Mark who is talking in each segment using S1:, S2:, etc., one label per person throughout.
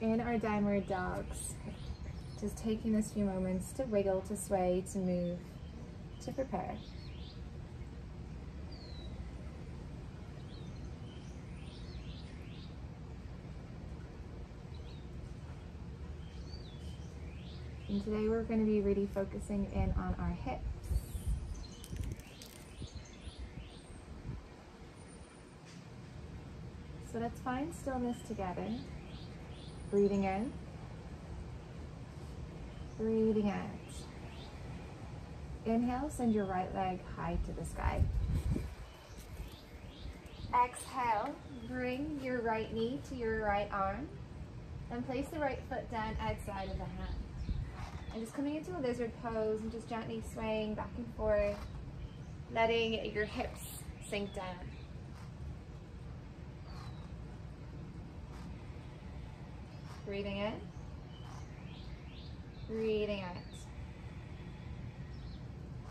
S1: In our downward dogs, just taking this few moments to wiggle, to sway, to move, to prepare. And today we're going to be really focusing in on our hips. So let's find stillness together. Breathing in. Breathing out. Inhale, send your right leg high to the sky. Exhale, bring your right knee to your right arm and place the right foot down outside of the hand. And just coming into a lizard pose and just gently swaying back and forth, letting your hips sink down. Breathing in, breathing out.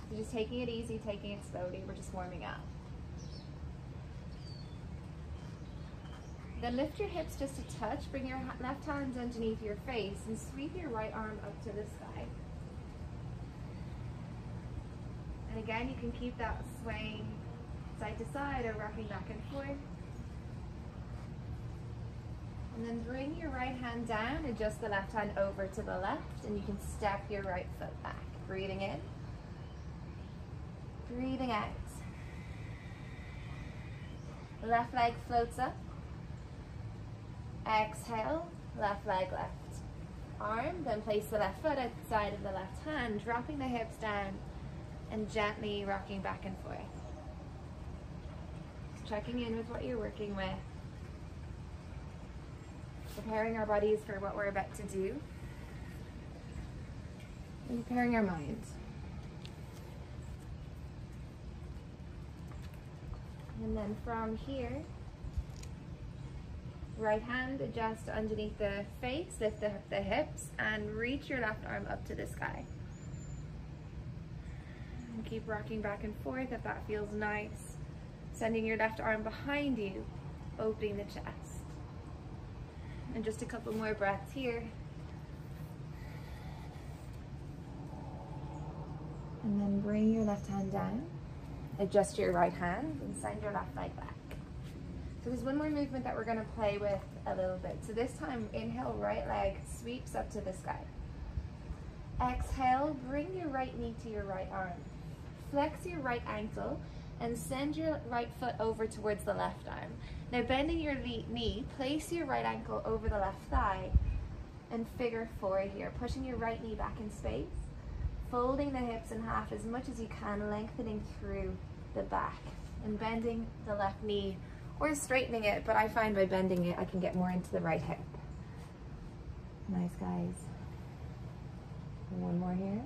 S1: So just taking it easy, taking it slowly, we're just warming up. Then lift your hips just a touch, bring your left hand underneath your face and sweep your right arm up to the sky. And again, you can keep that swaying side to side or rocking back and forth. And then bring your right hand down, adjust the left hand over to the left, and you can step your right foot back. Breathing in, breathing out. Left leg floats up. Exhale, left leg left arm, then place the left foot outside of the left hand, dropping the hips down and gently rocking back and forth. Checking in with what you're working with preparing our bodies for what we're about to do, and preparing our minds. And then from here, right hand adjust underneath the face, lift the, the hips, and reach your left arm up to the sky. And keep rocking back and forth if that feels nice. Sending your left arm behind you, opening the chest and just a couple more breaths here. And then bring your left hand down, adjust your right hand and send your left leg back. So there's one more movement that we're gonna play with a little bit. So this time, inhale, right leg sweeps up to the sky. Exhale, bring your right knee to your right arm. Flex your right ankle and send your right foot over towards the left arm. Now bending your knee, place your right ankle over the left thigh and figure four here, pushing your right knee back in space, folding the hips in half as much as you can, lengthening through the back and bending the left knee or straightening it, but I find by bending it, I can get more into the right hip. Nice, guys. One more here.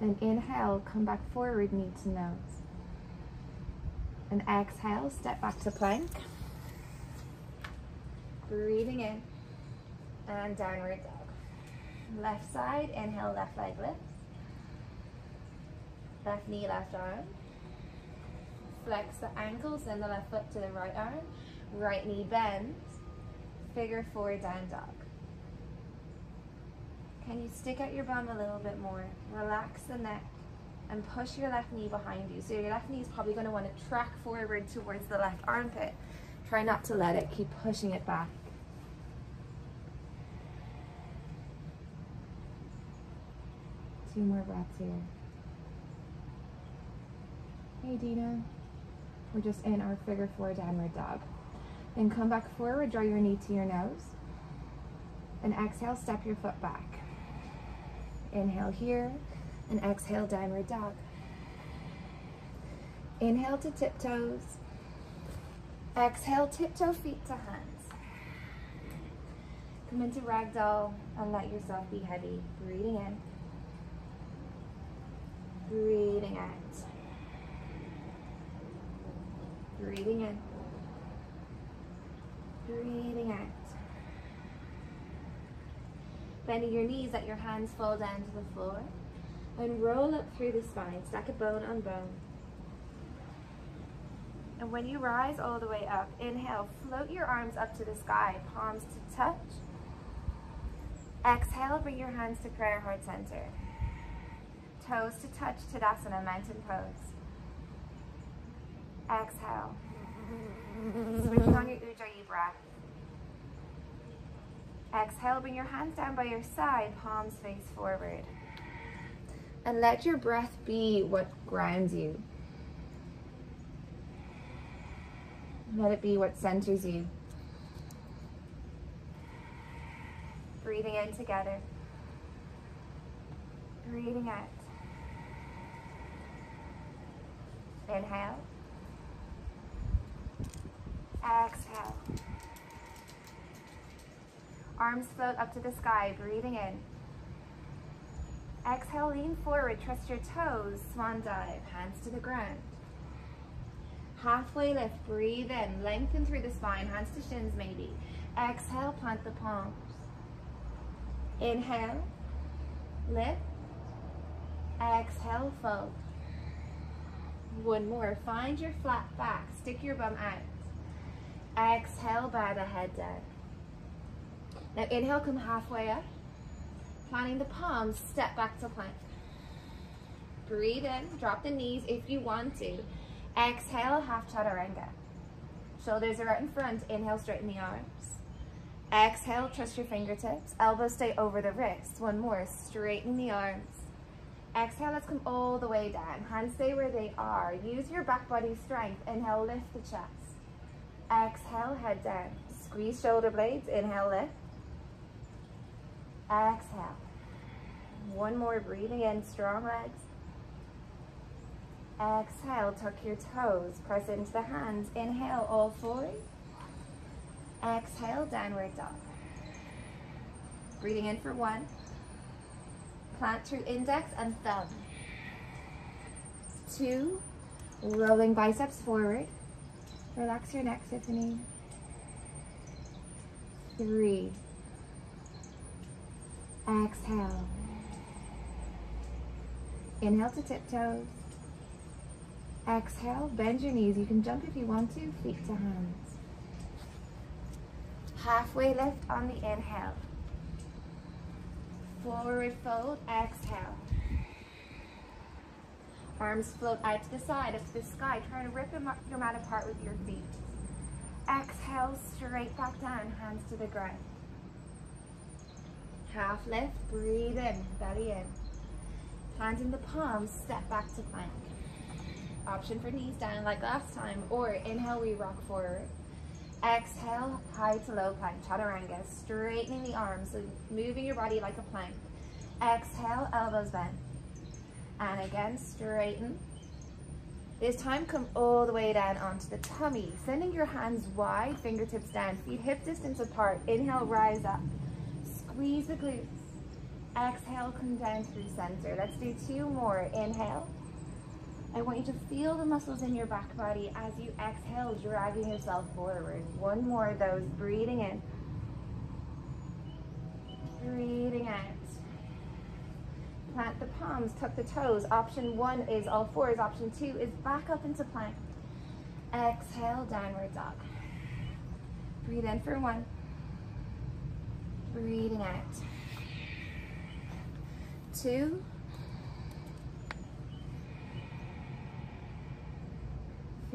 S1: Then inhale, come back forward, knee to nose and exhale, step back to plank. Breathing in and downward dog. Left side, inhale, left leg lifts. Left knee, left arm. Flex the ankles, send the left foot to the right arm. Right knee bends. Figure four, down dog. Can you stick out your bum a little bit more? Relax the neck and push your left knee behind you. So your left knee is probably going to want to track forward towards the left armpit. Try not to let it, keep pushing it back. Two more breaths here. Hey Dina. We're just in our figure four downward dog. Then come back forward, draw your knee to your nose. And exhale, step your foot back. Inhale here and exhale, downward dog. Inhale to tiptoes. Exhale, tiptoe feet to hands. Come into ragdoll and let yourself be heavy. Breathing in. Breathing out. Breathing in. Breathing out. Bending your knees, let your hands fall down to the floor and roll up through the spine, stack a bone on bone. And when you rise all the way up, inhale, float your arms up to the sky, palms to touch. Exhale, bring your hands to prayer heart center. Toes to touch, Tadasana, mountain pose. Exhale. Switch on your Ujjayi breath. Exhale, bring your hands down by your side, palms face forward. And let your breath be what grounds you. Let it be what centers you. Breathing in together. Breathing out. Inhale. Exhale. Arms float up to the sky, breathing in. Exhale, lean forward, trust your toes, swan dive, hands to the ground. Halfway lift, breathe in, lengthen through the spine, hands to shins maybe. Exhale, plant the palms. Inhale, lift. Exhale, fold. One more, find your flat back, stick your bum out. Exhale, bow the head down. Now inhale, come halfway up. Planting the palms, step back to plank. Breathe in, drop the knees if you want to. Exhale, half chaturanga. Shoulders are out in front. Inhale, straighten the arms. Exhale, trust your fingertips. Elbows stay over the wrists. One more, straighten the arms. Exhale, let's come all the way down. Hands stay where they are. Use your back body strength. Inhale, lift the chest. Exhale, head down. Squeeze shoulder blades. Inhale, lift. Exhale. One more, breathing in, strong legs. Exhale, tuck your toes, press into the hands. Inhale, all fours. Exhale, downward dog. Breathing in for one. Plant through index and thumb. Two, rolling biceps forward. Relax your neck, Tiffany. Three. Exhale. Inhale to tiptoes. Exhale, bend your knees. You can jump if you want to, feet to hands. Halfway lift on the inhale. Forward fold, exhale. Arms float out to the side, up to the sky. Try to rip your mat apart with your feet. Exhale, straight back down, hands to the ground. Half lift, breathe in, belly in. Hands Planting the palms, step back to plank. Option for knees down like last time, or inhale, we rock forward. Exhale, high to low plank, chaturanga, straightening the arms, moving your body like a plank. Exhale, elbows bend. And again, straighten. This time, come all the way down onto the tummy, sending your hands wide, fingertips down, feet hip distance apart. Inhale, rise up. Squeeze the glutes. Exhale, come down through center. Let's do two more. Inhale. I want you to feel the muscles in your back body as you exhale, dragging yourself forward. One more of those, breathing in. Breathing out. Plant the palms, tuck the toes. Option one is all fours. Option two is back up into plank. Exhale, downward dog. Breathe in for one. Breathing out. Two.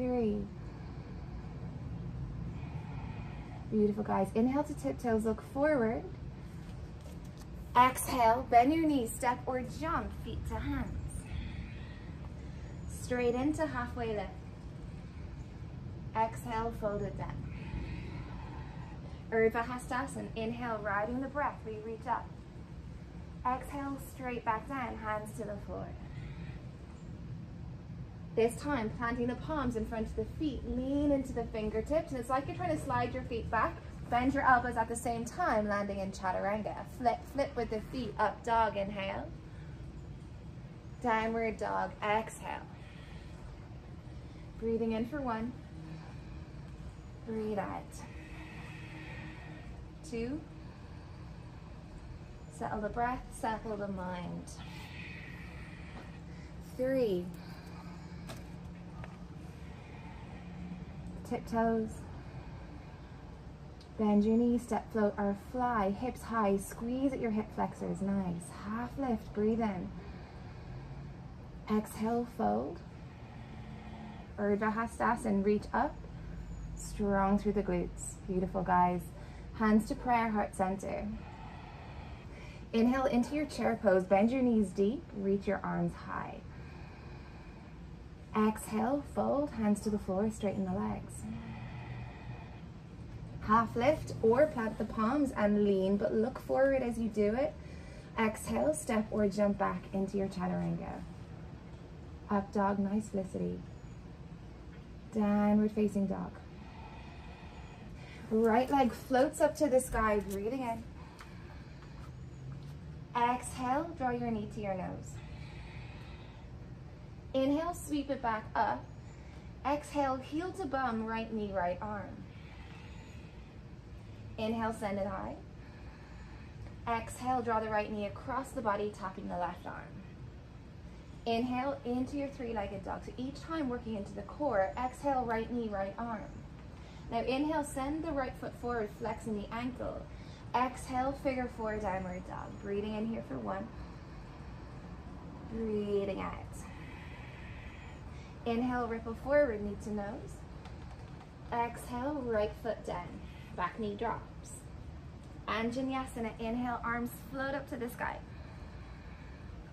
S1: three. Beautiful, guys. Inhale to tiptoes, look forward. Exhale, bend your knees, step or jump, feet to hands. Straight into halfway lift. Exhale, fold it down. Urdhva Hastasana, inhale, riding the breath, we reach up. Exhale, straight back down, hands to the floor. This time, planting the palms in front of the feet, lean into the fingertips, and it's like you're trying to slide your feet back. Bend your elbows at the same time, landing in chaturanga. Flip, flip with the feet, up dog, inhale. Downward dog, exhale. Breathing in for one. Breathe out. Two. Settle the breath, settle the mind. Three. tiptoes. Bend your knees, step float or fly, hips high, squeeze at your hip flexors, nice. Half lift, breathe in. Exhale, fold. Urdhva Hastasana, reach up, strong through the glutes. Beautiful, guys. Hands to prayer, heart center. Inhale into your chair pose, bend your knees deep, reach your arms high. Exhale, fold, hands to the floor, straighten the legs. Half lift or plant the palms and lean, but look forward as you do it. Exhale, step or jump back into your chaturanga. Up dog, nice felicity. Downward facing dog. Right leg floats up to the sky, breathing in. Exhale, draw your knee to your nose. Inhale, sweep it back up. Exhale, heel to bum, right knee, right arm. Inhale, send it high. Exhale, draw the right knee across the body, tapping the left arm. Inhale into your three-legged dog. So each time working into the core, exhale, right knee, right arm. Now inhale, send the right foot forward, flexing the ankle. Exhale, figure four, downward dog. Breathing in here for one. Breathing out. Inhale, ripple forward, knee to nose. Exhale, right foot down. Back knee drops. Anjaneyasana, inhale, arms float up to the sky.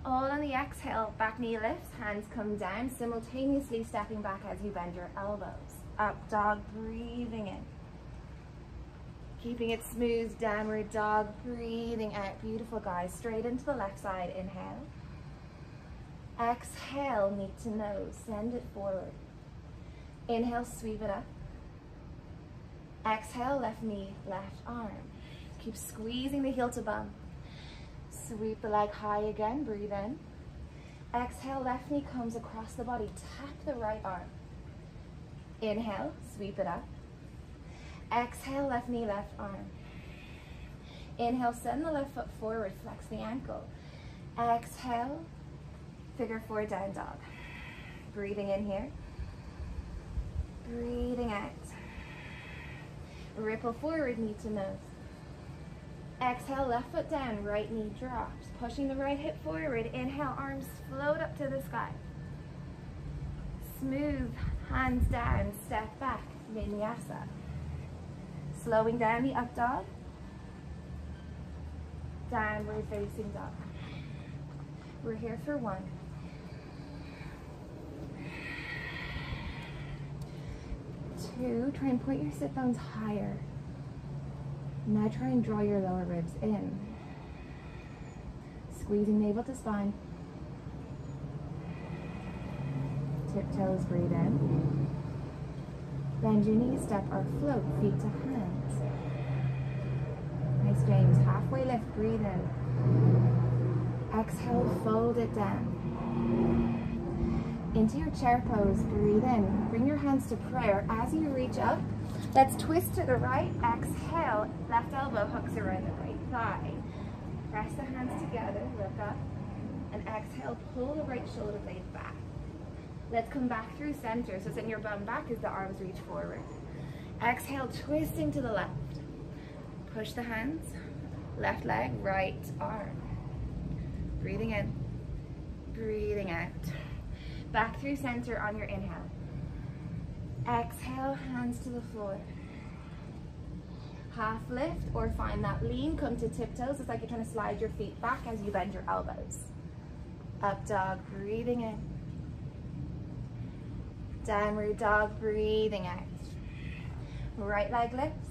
S1: All on the exhale, back knee lifts, hands come down, simultaneously stepping back as you bend your elbows. Up dog, breathing in. Keeping it smooth, downward dog, breathing out. Beautiful, guys. Straight into the left side, inhale. Exhale, knee to nose, send it forward. Inhale, sweep it up. Exhale, left knee, left arm. Keep squeezing the heel to bum. Sweep the leg high again, breathe in. Exhale, left knee comes across the body. Tap the right arm. Inhale, sweep it up. Exhale, left knee, left arm. Inhale, send the left foot forward, flex the ankle. Exhale, figure four down dog. Breathing in here. Breathing out. Ripple forward, knee to nose. Exhale, left foot down, right knee drops. Pushing the right hip forward. Inhale, arms float up to the sky. Smooth, hands down, step back, vinyasa. Slowing down the up dog. Downward facing dog. We're here for one. Two, try and point your sit bones higher. Now try and draw your lower ribs in. Squeezing navel to spine. Tiptoes, breathe in. Bend your knees, step or float, feet to hands. Nice, James. Halfway lift, breathe in. Exhale, fold it down. Into your chair pose, breathe in. Bring your hands to prayer. As you reach up, let's twist to the right. Exhale, left elbow hooks around the right thigh. Press the hands together, look up. And exhale, pull the right shoulder blade back. Let's come back through center. So send your bum back as the arms reach forward. Exhale, twisting to the left. Push the hands, left leg, right arm. Breathing in, breathing out. Back through center on your inhale. Exhale, hands to the floor. Half lift or find that lean, come to tiptoes. It's like you're trying to slide your feet back as you bend your elbows. Up dog, breathing in. Downward dog, breathing out. Right leg lifts.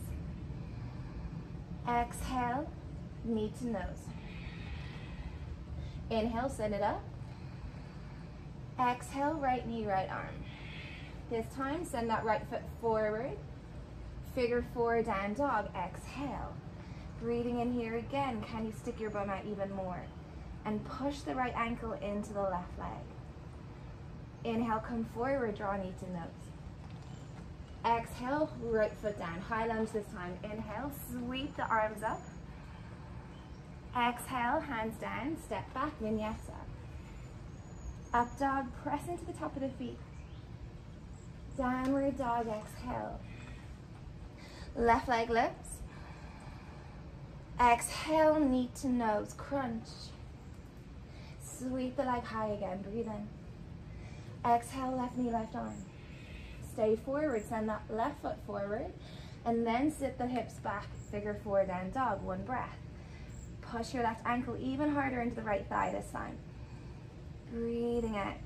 S1: Exhale, knee to nose. Inhale, send it up. Exhale, right knee, right arm. This time, send that right foot forward. Figure four, down dog. Exhale. Breathing in here again. Can you stick your bum out even more? And push the right ankle into the left leg. Inhale, come forward, draw knee to nose. Exhale, right foot down. High lunge this time. Inhale, sweep the arms up. Exhale, hands down, step back, vinyasa. Up dog, press into the top of the feet. Downward dog, exhale. Left leg lifts. Exhale, knee to nose, crunch. Sweep the leg high again, breathe in. Exhale, left knee, left arm. Stay forward, send that left foot forward, and then sit the hips back, figure four down dog, one breath. Push your left ankle even harder into the right thigh this time. Breathing out.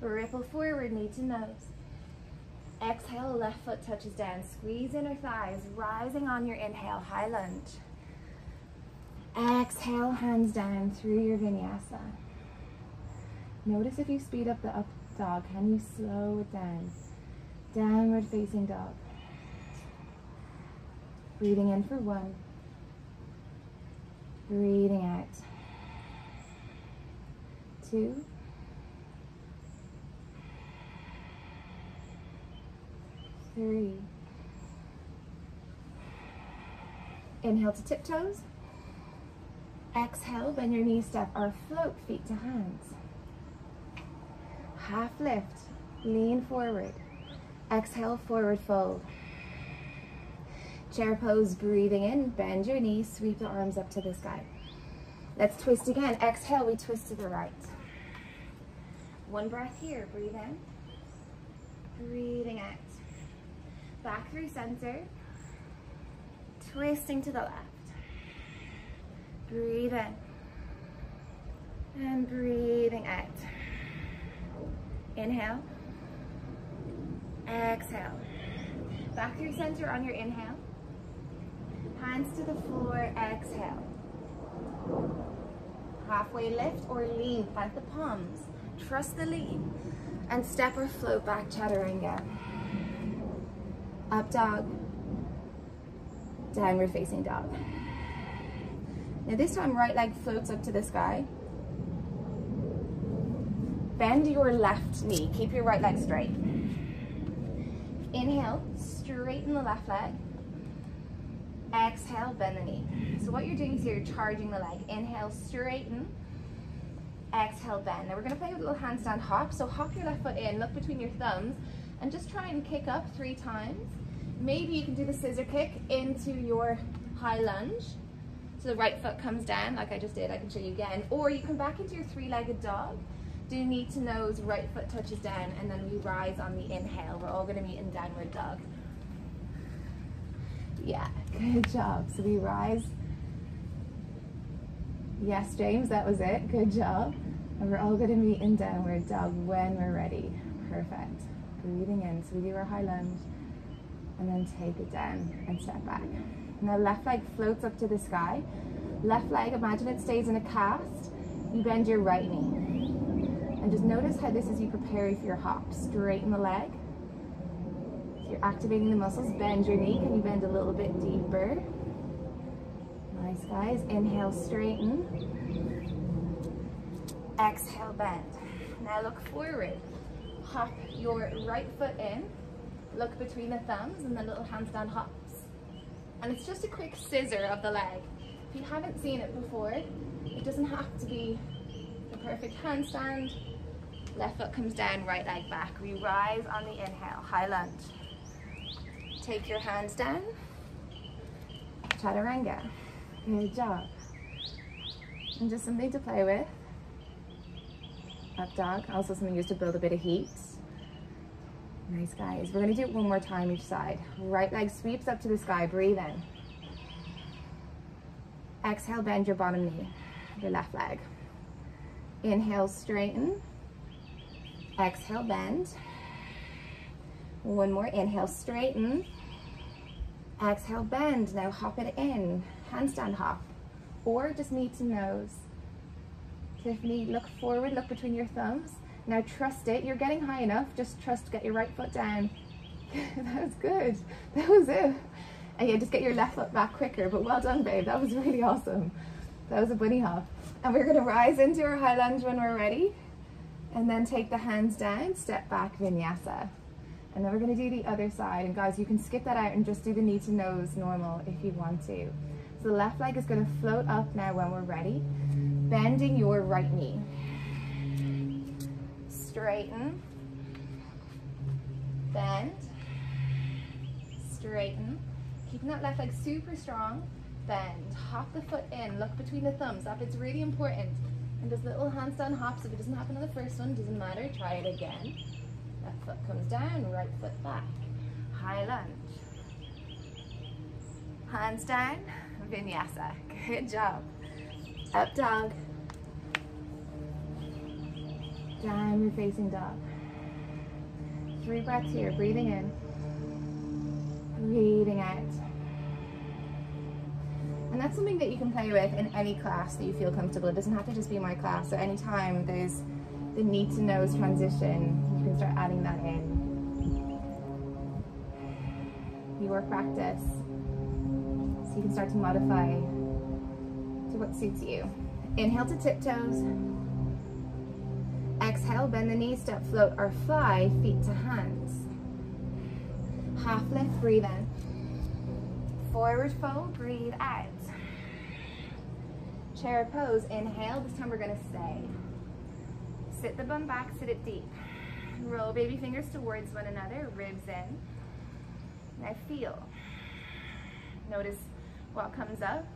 S1: Ripple forward, knee to nose. Exhale, left foot touches down. Squeeze inner thighs, rising on your inhale, high lunge. Exhale, hands down through your vinyasa. Notice if you speed up the up dog, can you slow it down? Downward facing dog. Breathing in for one. Breathing out. Two. Three. Inhale to tiptoes. Exhale, bend your knees, step or float feet to hands. Half lift, lean forward. Exhale, forward fold. Chair pose, breathing in, bend your knees, sweep the arms up to the sky. Let's twist again. Exhale, we twist to the right. One breath here, breathe in. Breathing out. Back through center. Twisting to the left. Breathe in. And breathing out. Inhale. Exhale. Back through center on your inhale. Hands to the floor, exhale. Halfway lift or lean, plant the palms. Trust the lean. And step or float back, chaturanga. Up dog. Downward facing dog. Now this time right leg floats up to the sky. Bend your left knee. Keep your right leg straight. Inhale, straighten the left leg. Exhale, bend the knee. So what you're doing is you're charging the leg. Inhale, straighten. Exhale, bend. Now we're gonna play with a little handstand hop. So hop your left foot in, look between your thumbs, and just try and kick up three times. Maybe you can do the scissor kick into your high lunge. So the right foot comes down like I just did, I can show you again. Or you come back into your three-legged dog. Do knee to nose, right foot touches down, and then we rise on the inhale. We're all gonna meet in downward dog. Yeah, good job. So we rise. Yes, James, that was it. Good job. And we're all gonna meet in downward dog when we're ready. Perfect. Breathing in. So we do our high lunge and then take it down and step back. Now left leg floats up to the sky. Left leg, imagine it stays in a cast. You bend your right knee. And just notice how this is you prepare for your hop. Straighten the leg. So you're activating the muscles. Bend your knee. Can you bend a little bit deeper? Nice, guys. Inhale, straighten. Exhale, bend. Now look forward. Hop your right foot in. Look between the thumbs and the little handstand hops. And it's just a quick scissor of the leg. If you haven't seen it before, it doesn't have to be the perfect handstand. Left foot comes down, right leg back. We rise on the inhale, high lunge. Take your hands down. Chaturanga. Good job. And just something to play with. Up dog, also something used to build a bit of heat. Nice guys. We're gonna do it one more time each side. Right leg sweeps up to the sky, breathe in. Exhale, bend your bottom knee, your left leg. Inhale, straighten. Exhale, bend. One more, inhale, straighten. Exhale, bend. Now hop it in, handstand hop. Or just knee to nose. Tiffany, look forward, look between your thumbs. Now trust it, you're getting high enough, just trust, get your right foot down. that was good, that was it. And yeah, just get your left foot back quicker, but well done babe, that was really awesome. That was a bunny hop. And we're gonna rise into our high lunge when we're ready. And then take the hands down, step back vinyasa. And then we're gonna do the other side. And guys, you can skip that out and just do the knee to nose normal if you want to. So the left leg is gonna float up now when we're ready, bending your right knee straighten. Bend. Straighten. Keeping that left leg super strong. Bend. Hop the foot in. Look between the thumbs. up. It's really important. And those little handstand hops, if it doesn't happen on the first one, doesn't matter. Try it again. Left foot comes down, right foot back. High lunge. Hands down, vinyasa. Good job. Up dog. Downward facing dog. Three breaths here, breathing in, breathing out. And that's something that you can play with in any class that you feel comfortable. It doesn't have to just be my class. So anytime there's the knee to nose transition, you can start adding that in. Your practice. So you can start to modify to what suits you. Inhale to tiptoes. Exhale, bend the knees, step, float, or fly, feet to hands. Half lift, breathe in. Forward fold, breathe out. Chair pose, inhale, this time we're gonna stay. Sit the bum back, sit it deep. Roll baby fingers towards one another, ribs in. Now feel. Notice what comes up.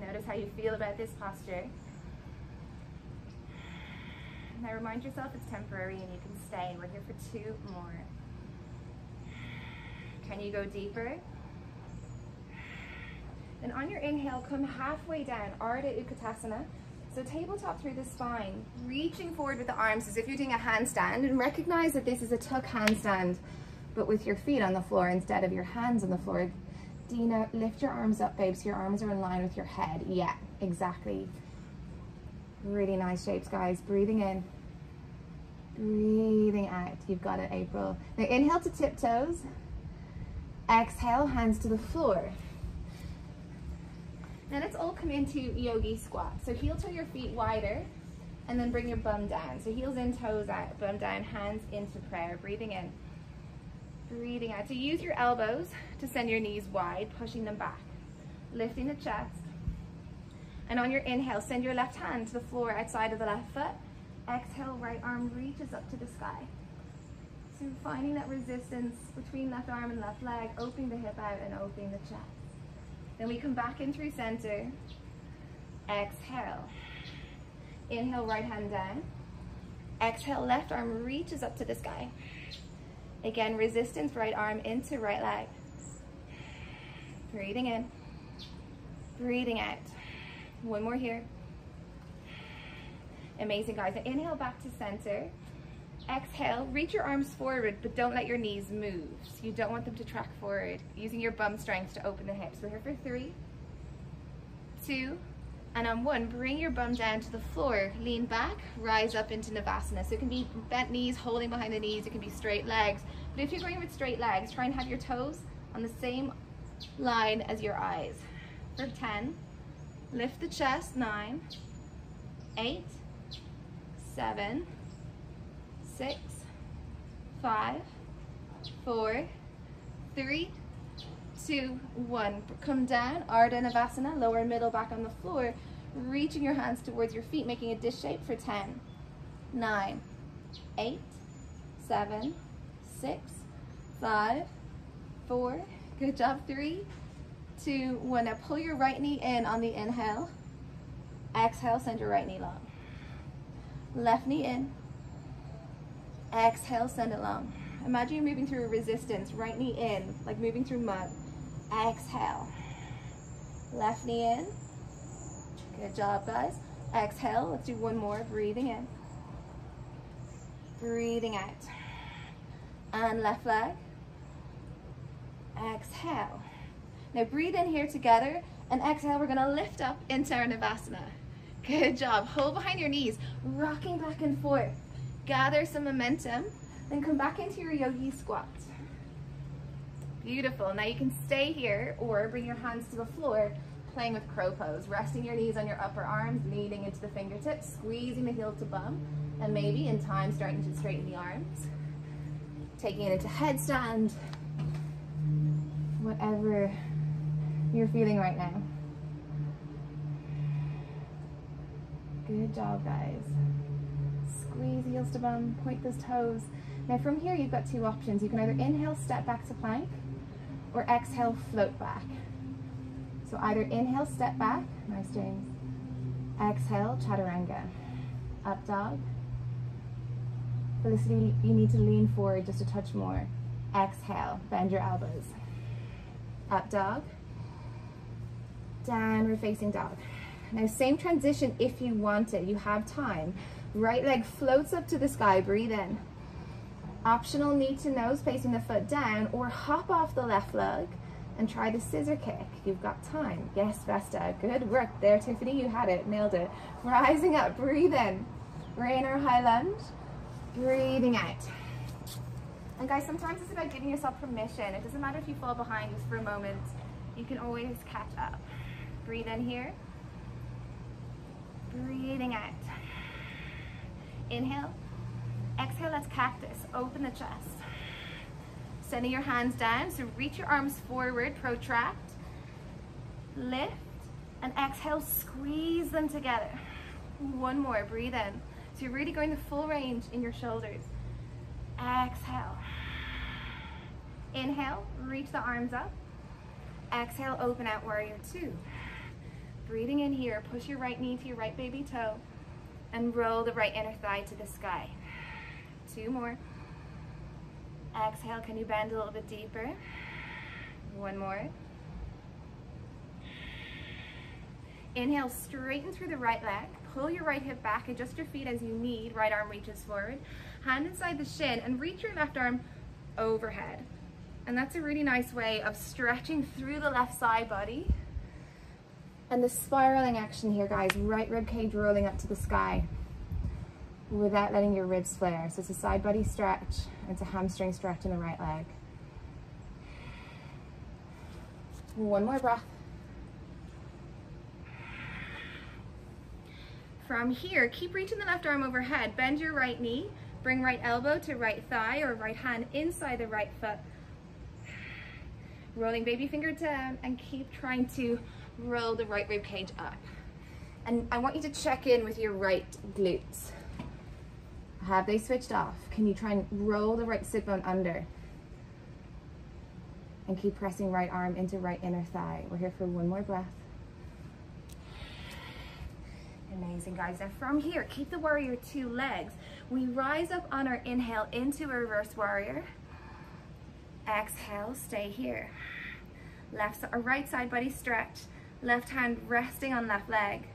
S1: Notice how you feel about this posture. Now remind yourself it's temporary and you can stay. We're here for two more. Can you go deeper? And on your inhale, come halfway down, Ardha Utkatasana. So tabletop through the spine, reaching forward with the arms as if you're doing a handstand and recognize that this is a tuck handstand, but with your feet on the floor instead of your hands on the floor. Dina, lift your arms up, babe, so your arms are in line with your head. Yeah, exactly. Really nice shapes, guys. Breathing in, breathing out. You've got it, April. Now inhale to tiptoes. Exhale, hands to the floor. Now let's all come into yogi squat. So heel toe your feet wider and then bring your bum down. So heels in, toes out, bum down, hands into prayer. Breathing in, breathing out. So use your elbows to send your knees wide, pushing them back. Lifting the chest. And on your inhale, send your left hand to the floor outside of the left foot. Exhale, right arm reaches up to the sky. So finding that resistance between left arm and left leg, opening the hip out and opening the chest. Then we come back in through center. Exhale. Inhale, right hand down. Exhale, left arm reaches up to the sky. Again, resistance, right arm into right leg. Breathing in. Breathing out. One more here. Amazing, guys. Inhale back to center. Exhale, reach your arms forward, but don't let your knees move. So you don't want them to track forward, using your bum strength to open the hips. We're here for three, two, and on one, bring your bum down to the floor, lean back, rise up into Navasana. So it can be bent knees, holding behind the knees, it can be straight legs. But if you're going with straight legs, try and have your toes on the same line as your eyes. For 10, lift the chest, nine, eight, seven, six, five, four, three, two, one. Come down, Ardha Navasana, lower middle back on the floor, reaching your hands towards your feet, making a dish shape for 10, 9, 8, 7, 6, 5, 4, good job, three, two, one. Now pull your right knee in on the inhale. Exhale, send your right knee long. Left knee in. Exhale, send it long. Imagine you're moving through resistance. Right knee in, like moving through mud. Exhale. Left knee in. Good job, guys. Exhale. Let's do one more. Breathing in. Breathing out. And left leg. Exhale. Now breathe in here together and exhale. We're going to lift up into our Navasana. Good job. Hold behind your knees, rocking back and forth. Gather some momentum, then come back into your yogi squat. Beautiful. Now you can stay here or bring your hands to the floor, playing with crow pose, resting your knees on your upper arms, leaning into the fingertips, squeezing the heel to bum, and maybe in time starting to straighten the arms. Taking it into headstand, whatever you're feeling right now. Good job, guys. Squeezing heels to bum, point those toes. Now from here you've got two options. You can either inhale, step back to plank, or exhale, float back. So either inhale, step back, nice James. Exhale, chaturanga. Up dog. Felicity, you need to lean forward just a touch more. Exhale, bend your elbows. Up dog. Downward facing dog. Now same transition if you want it, you have time. Right leg floats up to the sky, breathe in. Optional knee to nose, facing the foot down, or hop off the left leg and try the scissor kick. You've got time. Yes, Vesta, good work there, Tiffany, you had it, nailed it. Rising up, breathe in. Rainer high lunge, breathing out. And guys, sometimes it's about giving yourself permission. It doesn't matter if you fall behind just for a moment. You can always catch up. Breathe in here. Breathing out. Inhale. Exhale, let's cactus. Open the chest. Sending your hands down, so reach your arms forward, protract, lift, and exhale, squeeze them together. One more, breathe in. So you're really going the full range in your shoulders. Exhale. Inhale, reach the arms up. Exhale, open out warrior two. Breathing in here, push your right knee to your right baby toe and roll the right inner thigh to the sky. Two more. Exhale, can you bend a little bit deeper? One more. Inhale, straighten through the right leg. Pull your right hip back, adjust your feet as you need. Right arm reaches forward. Hand inside the shin and reach your left arm overhead. And that's a really nice way of stretching through the left side body. And the spiraling action here, guys, right rib cage rolling up to the sky without letting your ribs flare. So it's a side body stretch, it's a hamstring stretch in the right leg. One more breath. From here, keep reaching the left arm overhead. Bend your right knee. Bring right elbow to right thigh or right hand inside the right foot. Rolling baby finger down and keep trying to roll the right rib cage up. And I want you to check in with your right glutes. Have they switched off? Can you try and roll the right sit bone under? And keep pressing right arm into right inner thigh. We're here for one more breath. Amazing, guys. Now from here, keep the warrior two legs. We rise up on our inhale into a reverse warrior. Exhale, stay here. Left or right side body stretch. Left hand resting on left leg.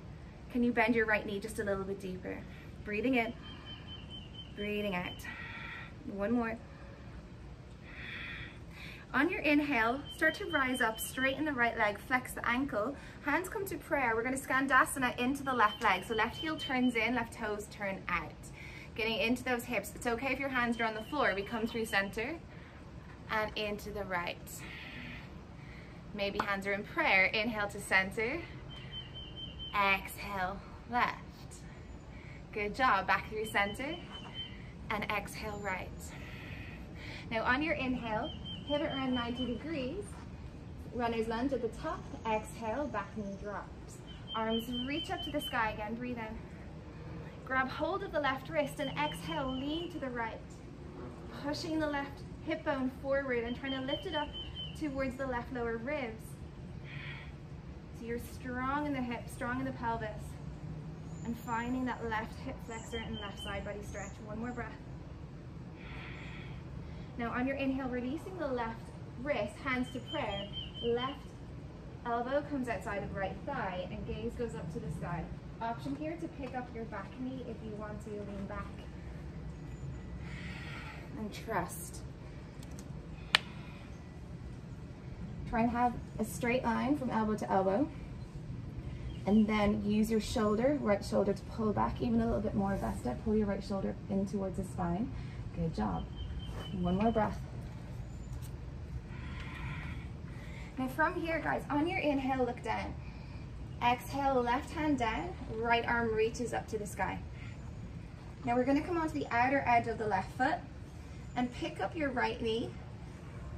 S1: Can you bend your right knee just a little bit deeper? Breathing in, breathing out. One more. On your inhale, start to rise up, straighten the right leg, flex the ankle. Hands come to prayer. We're gonna Skandasana into the left leg. So left heel turns in, left toes turn out. Getting into those hips. It's okay if your hands are on the floor. We come through center and into the right. Maybe hands are in prayer. Inhale to center. Exhale, left. Good job. Back through center. And exhale, right. Now on your inhale, pivot around 90 degrees. Runner's lunge at the top. Exhale, back knee drops. Arms reach up to the sky again. Breathe in. Grab hold of the left wrist and exhale, lean to the right. Pushing the left hip bone forward and trying to lift it up towards the left lower ribs. So you're strong in the hips, strong in the pelvis. And finding that left hip flexor and left side body stretch. One more breath. Now on your inhale, releasing the left wrist, hands to prayer. Left elbow comes outside of right thigh and gaze goes up to the sky. Option here to pick up your back knee if you want to lean back. And trust. Try and have a straight line from elbow to elbow. And then use your shoulder, right shoulder to pull back even a little bit more. Vesta, pull your right shoulder in towards the spine. Good job. One more breath. Now from here, guys, on your inhale, look down. Exhale, left hand down, right arm reaches up to the sky. Now we're gonna come onto the outer edge of the left foot and pick up your right knee.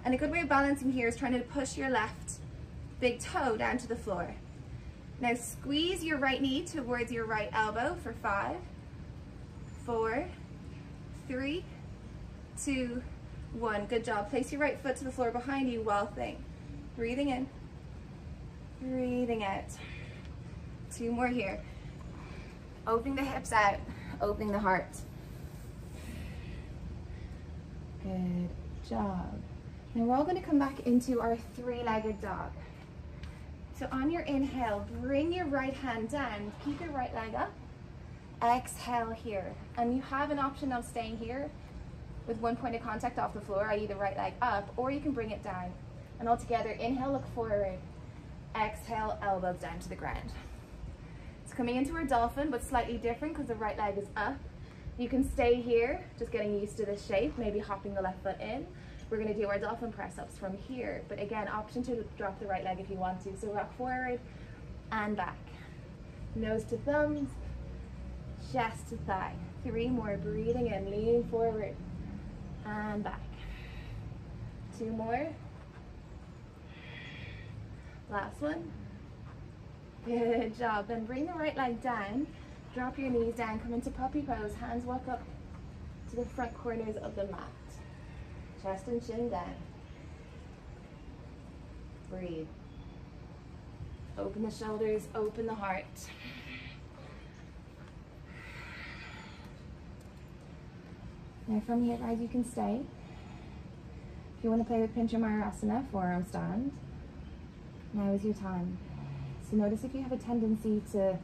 S1: And a good way of balancing here is trying to push your left big toe down to the floor. Now squeeze your right knee towards your right elbow for five, four, Three, two, one. Good job. Place your right foot to the floor behind you while thing. Breathing in, breathing out. Two more here. Opening the hips out, opening the heart. Good job. Now we're all going to come back into our three-legged dog. So on your inhale, bring your right hand down, keep your right leg up. Exhale here. And you have an option of staying here with one point of contact off the floor, i.e. the right leg up, or you can bring it down. And all together, inhale, look forward. Exhale, elbows down to the ground. It's coming into our dolphin, but slightly different because the right leg is up. You can stay here, just getting used to this shape, maybe hopping the left foot in. We're gonna do our dolphin press ups from here. But again, option to drop the right leg if you want to. So rock forward and back. Nose to thumbs, chest to thigh. Three more, breathing in, lean forward and back. Two more. Last one. Good job. Then bring the right leg down. Drop your knees down. Come into puppy pose. Hands walk up to the front corners of the mat. Chest and chin down. Breathe. Open the shoulders. Open the heart. Now from here, guys, you can stay. If you want to play with Pincha Mayurasana, forearm stand, now is your time. So notice if you have a tendency to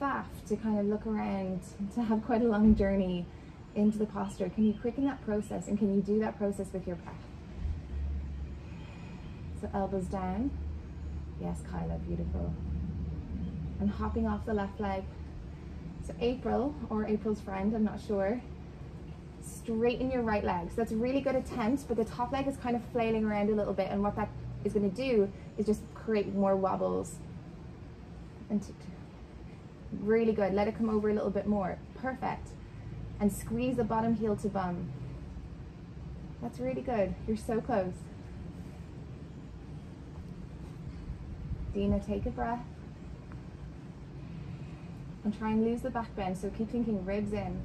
S1: faff, to kind of look around, to have quite a long journey into the posture, can you quicken that process and can you do that process with your breath? So elbows down. Yes, Kyla, beautiful. And hopping off the left leg. So April, or April's friend, I'm not sure, straighten your right leg. So that's a really good attempt, but the top leg is kind of flailing around a little bit. And what that is going to do is just create more wobbles. And really good. Let it come over a little bit more. Perfect. And squeeze the bottom heel to bum. That's really good. You're so close. Dina, take a breath. And try and lose the back bend. So keep thinking ribs in.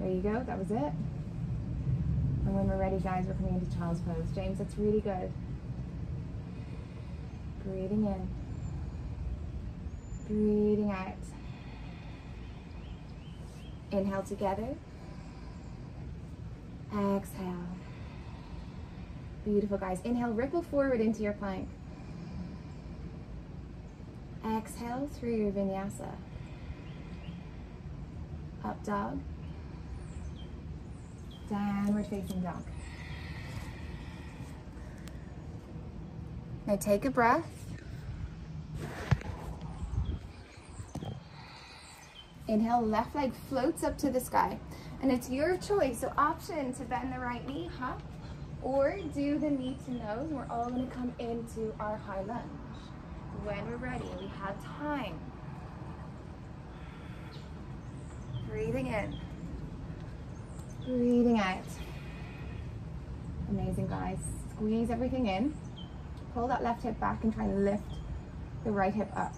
S1: There you go, that was it. And when we're ready, guys, we're coming into child's pose. James, that's really good. Breathing in. Breathing out. Inhale together. Exhale. Beautiful, guys. Inhale, ripple forward into your plank. Exhale through your vinyasa. Up dog downward facing dog. Now take a breath. Inhale, left leg floats up to the sky. And it's your choice. So option to bend the right knee, hop, or do the knee to nose. We're all gonna come into our high lunge. When we're ready, we have time. Breathing in. Breathing out. Amazing, guys. Squeeze everything in. Pull that left hip back and try and lift the right hip up.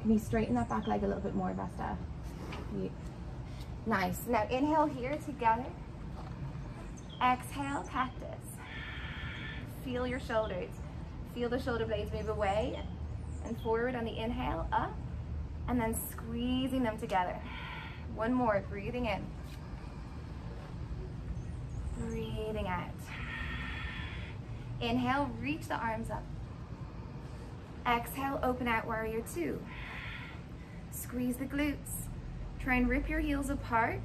S1: Can you straighten that back leg a little bit more, Vesta? Nice. Now inhale here together. Exhale, cactus. Feel your shoulders. Feel the shoulder blades move away and forward on the inhale, up, and then squeezing them together. One more, breathing in. Breathing out. Inhale, reach the arms up. Exhale, open out warrior two. Squeeze the glutes. Try and rip your heels apart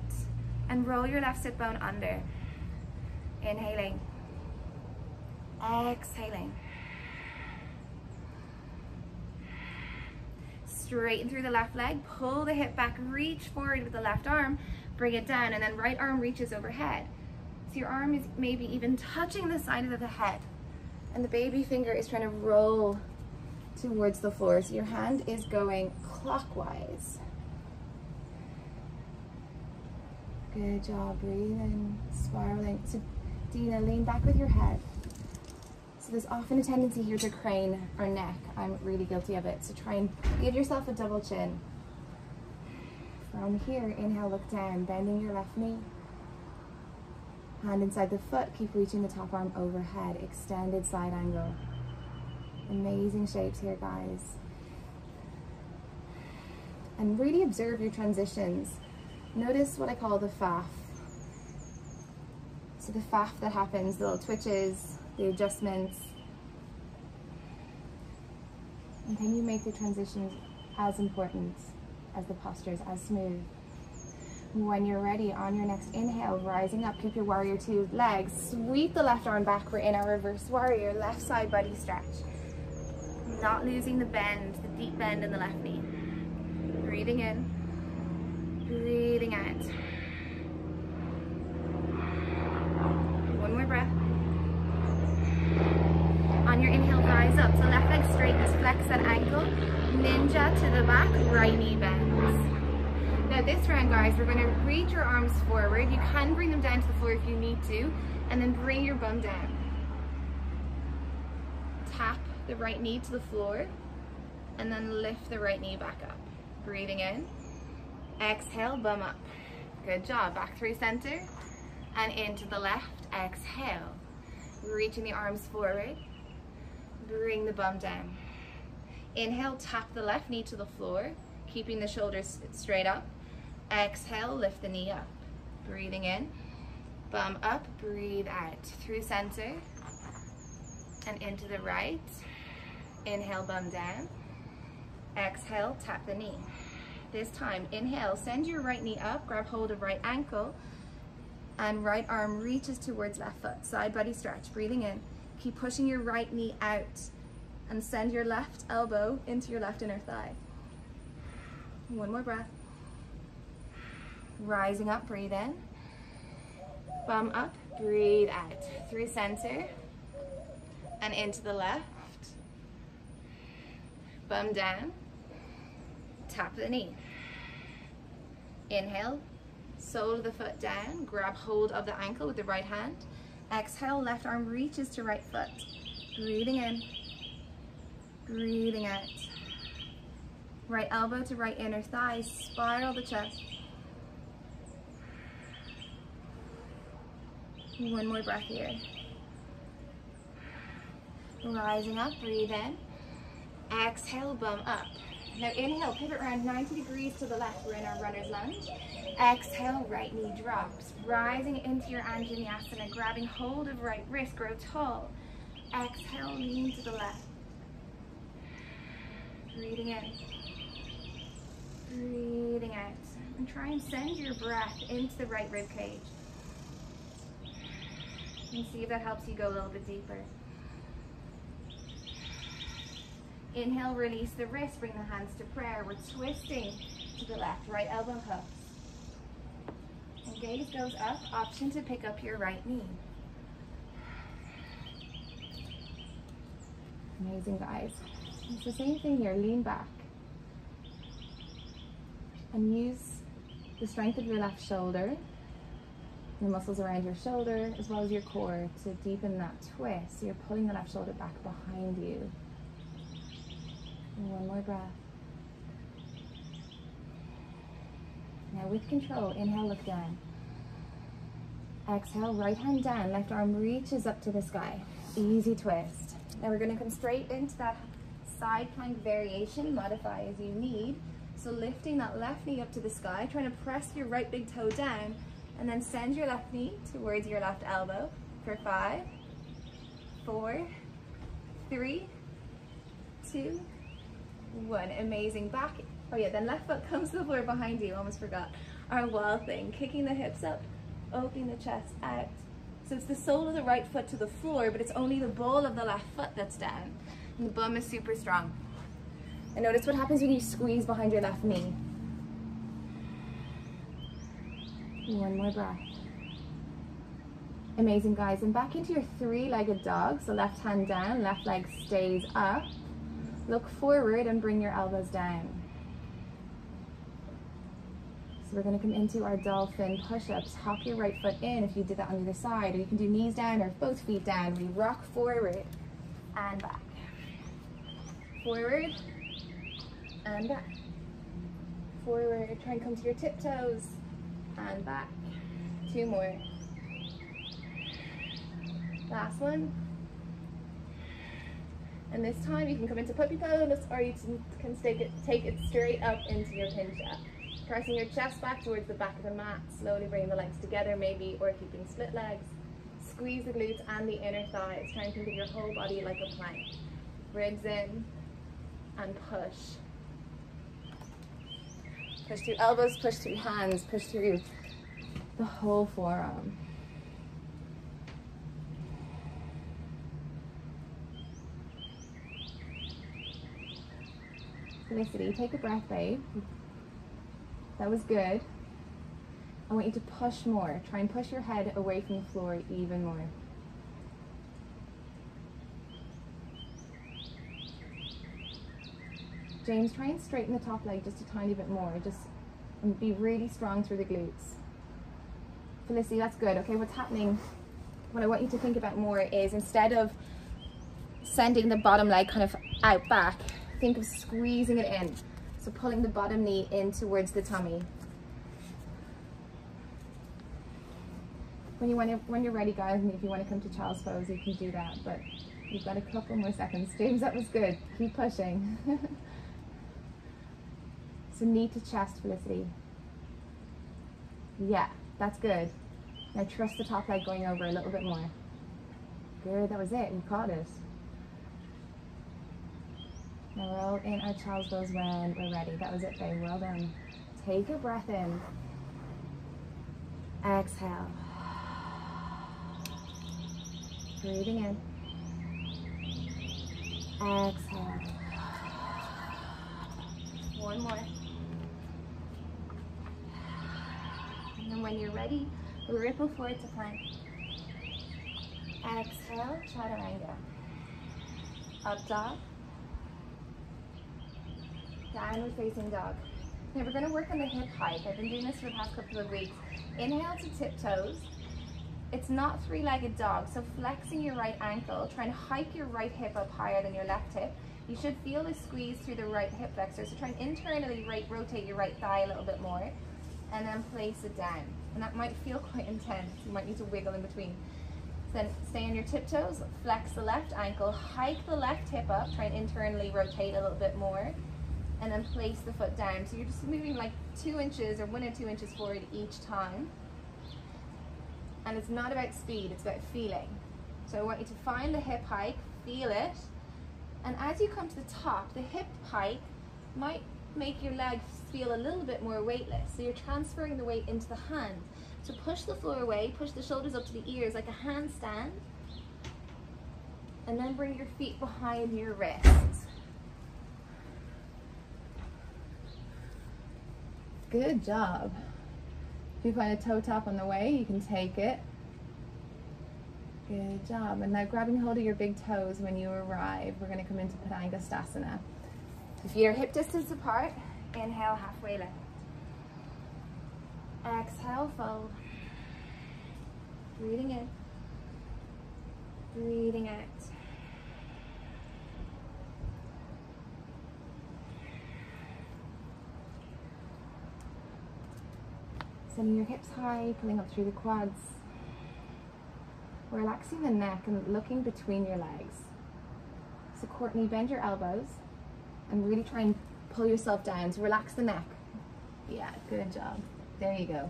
S1: and roll your left sit bone under. Inhaling. Exhaling. Straighten through the left leg, pull the hip back, reach forward with the left arm, bring it down, and then right arm reaches overhead. So your arm is maybe even touching the side of the head. And the baby finger is trying to roll towards the floor. So your hand is going clockwise. Good job, breathing, spiraling. So Dina, lean back with your head. So there's often a tendency here to crane our neck. I'm really guilty of it. So try and give yourself a double chin.
S2: From here, inhale, look down, bending your left knee. Hand inside the foot, keep reaching the top arm overhead, extended side angle. Amazing shapes here, guys. And really observe your transitions. Notice what I call the faff. So the faff that happens, the little twitches, the adjustments. And can you make the transitions as important as the postures, as smooth? When you're ready, on your next inhale, rising up, keep your warrior two legs. Sweep the left arm back. We're in our reverse warrior, left side body stretch. Not losing the bend, the deep bend in the left knee. Breathing in, breathing out. One more breath. On your inhale, rise up. So left leg straightens, flex that ankle. Ninja to the back, right knee bends. Now this round, guys, we're gonna reach your arms forward. You can bring them down to the floor if you need to, and then bring your bum down. The right knee to the floor, and then lift the right knee back up. Breathing in. Exhale, bum up. Good job. Back through center, and into the left. Exhale. Reaching the arms forward. Bring the bum down. Inhale, tap the left knee to the floor, keeping the shoulders straight up. Exhale, lift the knee up. Breathing in, bum up, breathe out. Through center and into the right. Inhale, bum down. Exhale, tap the knee. This time, inhale, send your right knee up, grab hold of right ankle, and right arm reaches towards left foot. Side body stretch, breathing in. Keep pushing your right knee out and send your left elbow into your left inner thigh. One more breath. Rising up, breathe in. Bum up, breathe out. Through center and into the left. Bum down. Tap the knee. Inhale, sole of the foot down. Grab hold of the ankle with the right hand. Exhale, left arm reaches to right foot. Breathing in. Breathing out. Right elbow to right inner thigh. Spiral the chest. One more breath here. Rising up, breathe in. Exhale, bum up. Now inhale, pivot around 90 degrees to the left. We're in our runner's lunge. Exhale, right knee drops. Rising into your Anjaneyasana, grabbing hold of right wrist, grow tall. Exhale, lean to the left. Breathing in. Breathing out. And try and send your breath into the right rib cage. And see if that helps you go a little bit deeper. Inhale, release the wrist, bring the hands to prayer. We're twisting to the left, right elbow hooks. And gaze goes up, option to pick up your right knee. Amazing, guys. It's the same thing here, lean back. And use the strength of your left shoulder, the muscles around your shoulder, as well as your core to deepen that twist. So you're pulling the left shoulder back behind you. And one more breath. Now with control, inhale, look down. Exhale, right hand down, left arm reaches up to the sky. Easy twist. Now we're gonna come straight into that side plank variation, modify as you need. So lifting that left knee up to the sky, trying to press your right big toe down, and then send your left knee towards your left elbow for five, four, three, two, one. Amazing. Back. Oh yeah, then left foot comes to the floor behind you. Almost forgot. Our wild thing. Kicking the hips up, opening the chest out. So it's the sole of the right foot to the floor, but it's only the ball of the left foot that's down. And the bum is super strong. And notice what happens when you squeeze behind your left knee. One more breath. Amazing, guys. And back into your three-legged dog. So left hand down, left leg stays up. Look forward and bring your elbows down. So we're going to come into our dolphin push-ups. Hop your right foot in if you did that on the other side. Or you can do knees down or both feet down. We rock forward and back. Forward and back. forward. Try and come to your tiptoes and back. Two more. Last one. And this time you can come into puppy pose or you can take it, take it straight up into your pincha. Pressing your chest back towards the back of the mat, slowly bringing the legs together maybe or keeping split legs. Squeeze the glutes and the inner thighs. Try and think of your whole body like a plank. Ribs in and push. Push through elbows, push through hands, push through the whole forearm. Felicity, take a breath, babe. That was good. I want you to push more. Try and push your head away from the floor even more. James, try and straighten the top leg just a tiny bit more. Just be really strong through the glutes. Felicity, that's good. Okay, what's happening? What I want you to think about more is instead of sending the bottom leg kind of out back, think of squeezing it in. So pulling the bottom knee in towards the tummy. When you want to, when you're ready, guys, and if you want to come to child's pose, you can do that. But you've got a couple more seconds. James, that was good. Keep pushing. so knee to chest, Felicity. Yeah, that's good. Now trust the top leg going over a little bit more. Good, that was it. You caught it. Now we're all in our child's pose when we're ready. That was it, babe. Well done. Take a breath in. Exhale. Breathing in. Exhale. One more. And then when you're ready, ripple forward to plank. Exhale, chaturanga. Up dog downward facing dog. Now we're going to work on the hip hike. I've been doing this for the past couple of weeks. Inhale to tiptoes. It's not three-legged dog, so flexing your right ankle, trying to hike your right hip up higher than your left hip. You should feel the squeeze through the right hip flexor, so try and internally right, rotate your right thigh a little bit more, and then place it down. And that might feel quite intense. You might need to wiggle in between. Then stay on your tiptoes, flex the left ankle, hike the left hip up, try and internally rotate a little bit more, and then place the foot down. So you're just moving like two inches or one or two inches forward each time. And it's not about speed, it's about feeling. So I want you to find the hip hike, feel it, and as you come to the top, the hip hike might make your legs feel a little bit more weightless. So you're transferring the weight into the hand. So push the floor away, push the shoulders up to the ears like a handstand, and then bring your feet behind your wrists. Good job. If you find a toe tap on the way, you can take it. Good job. And now grabbing hold of your big toes when you arrive, we're gonna come into Padangusthasana. If you're hip distance apart, inhale halfway lift. Exhale, fold. Breathing in. Breathing out. Sending your hips high, pulling up through the quads. Relaxing the neck and looking between your legs. So Courtney, bend your elbows and really try and pull yourself down. So relax the neck. Yeah, good job. There you go.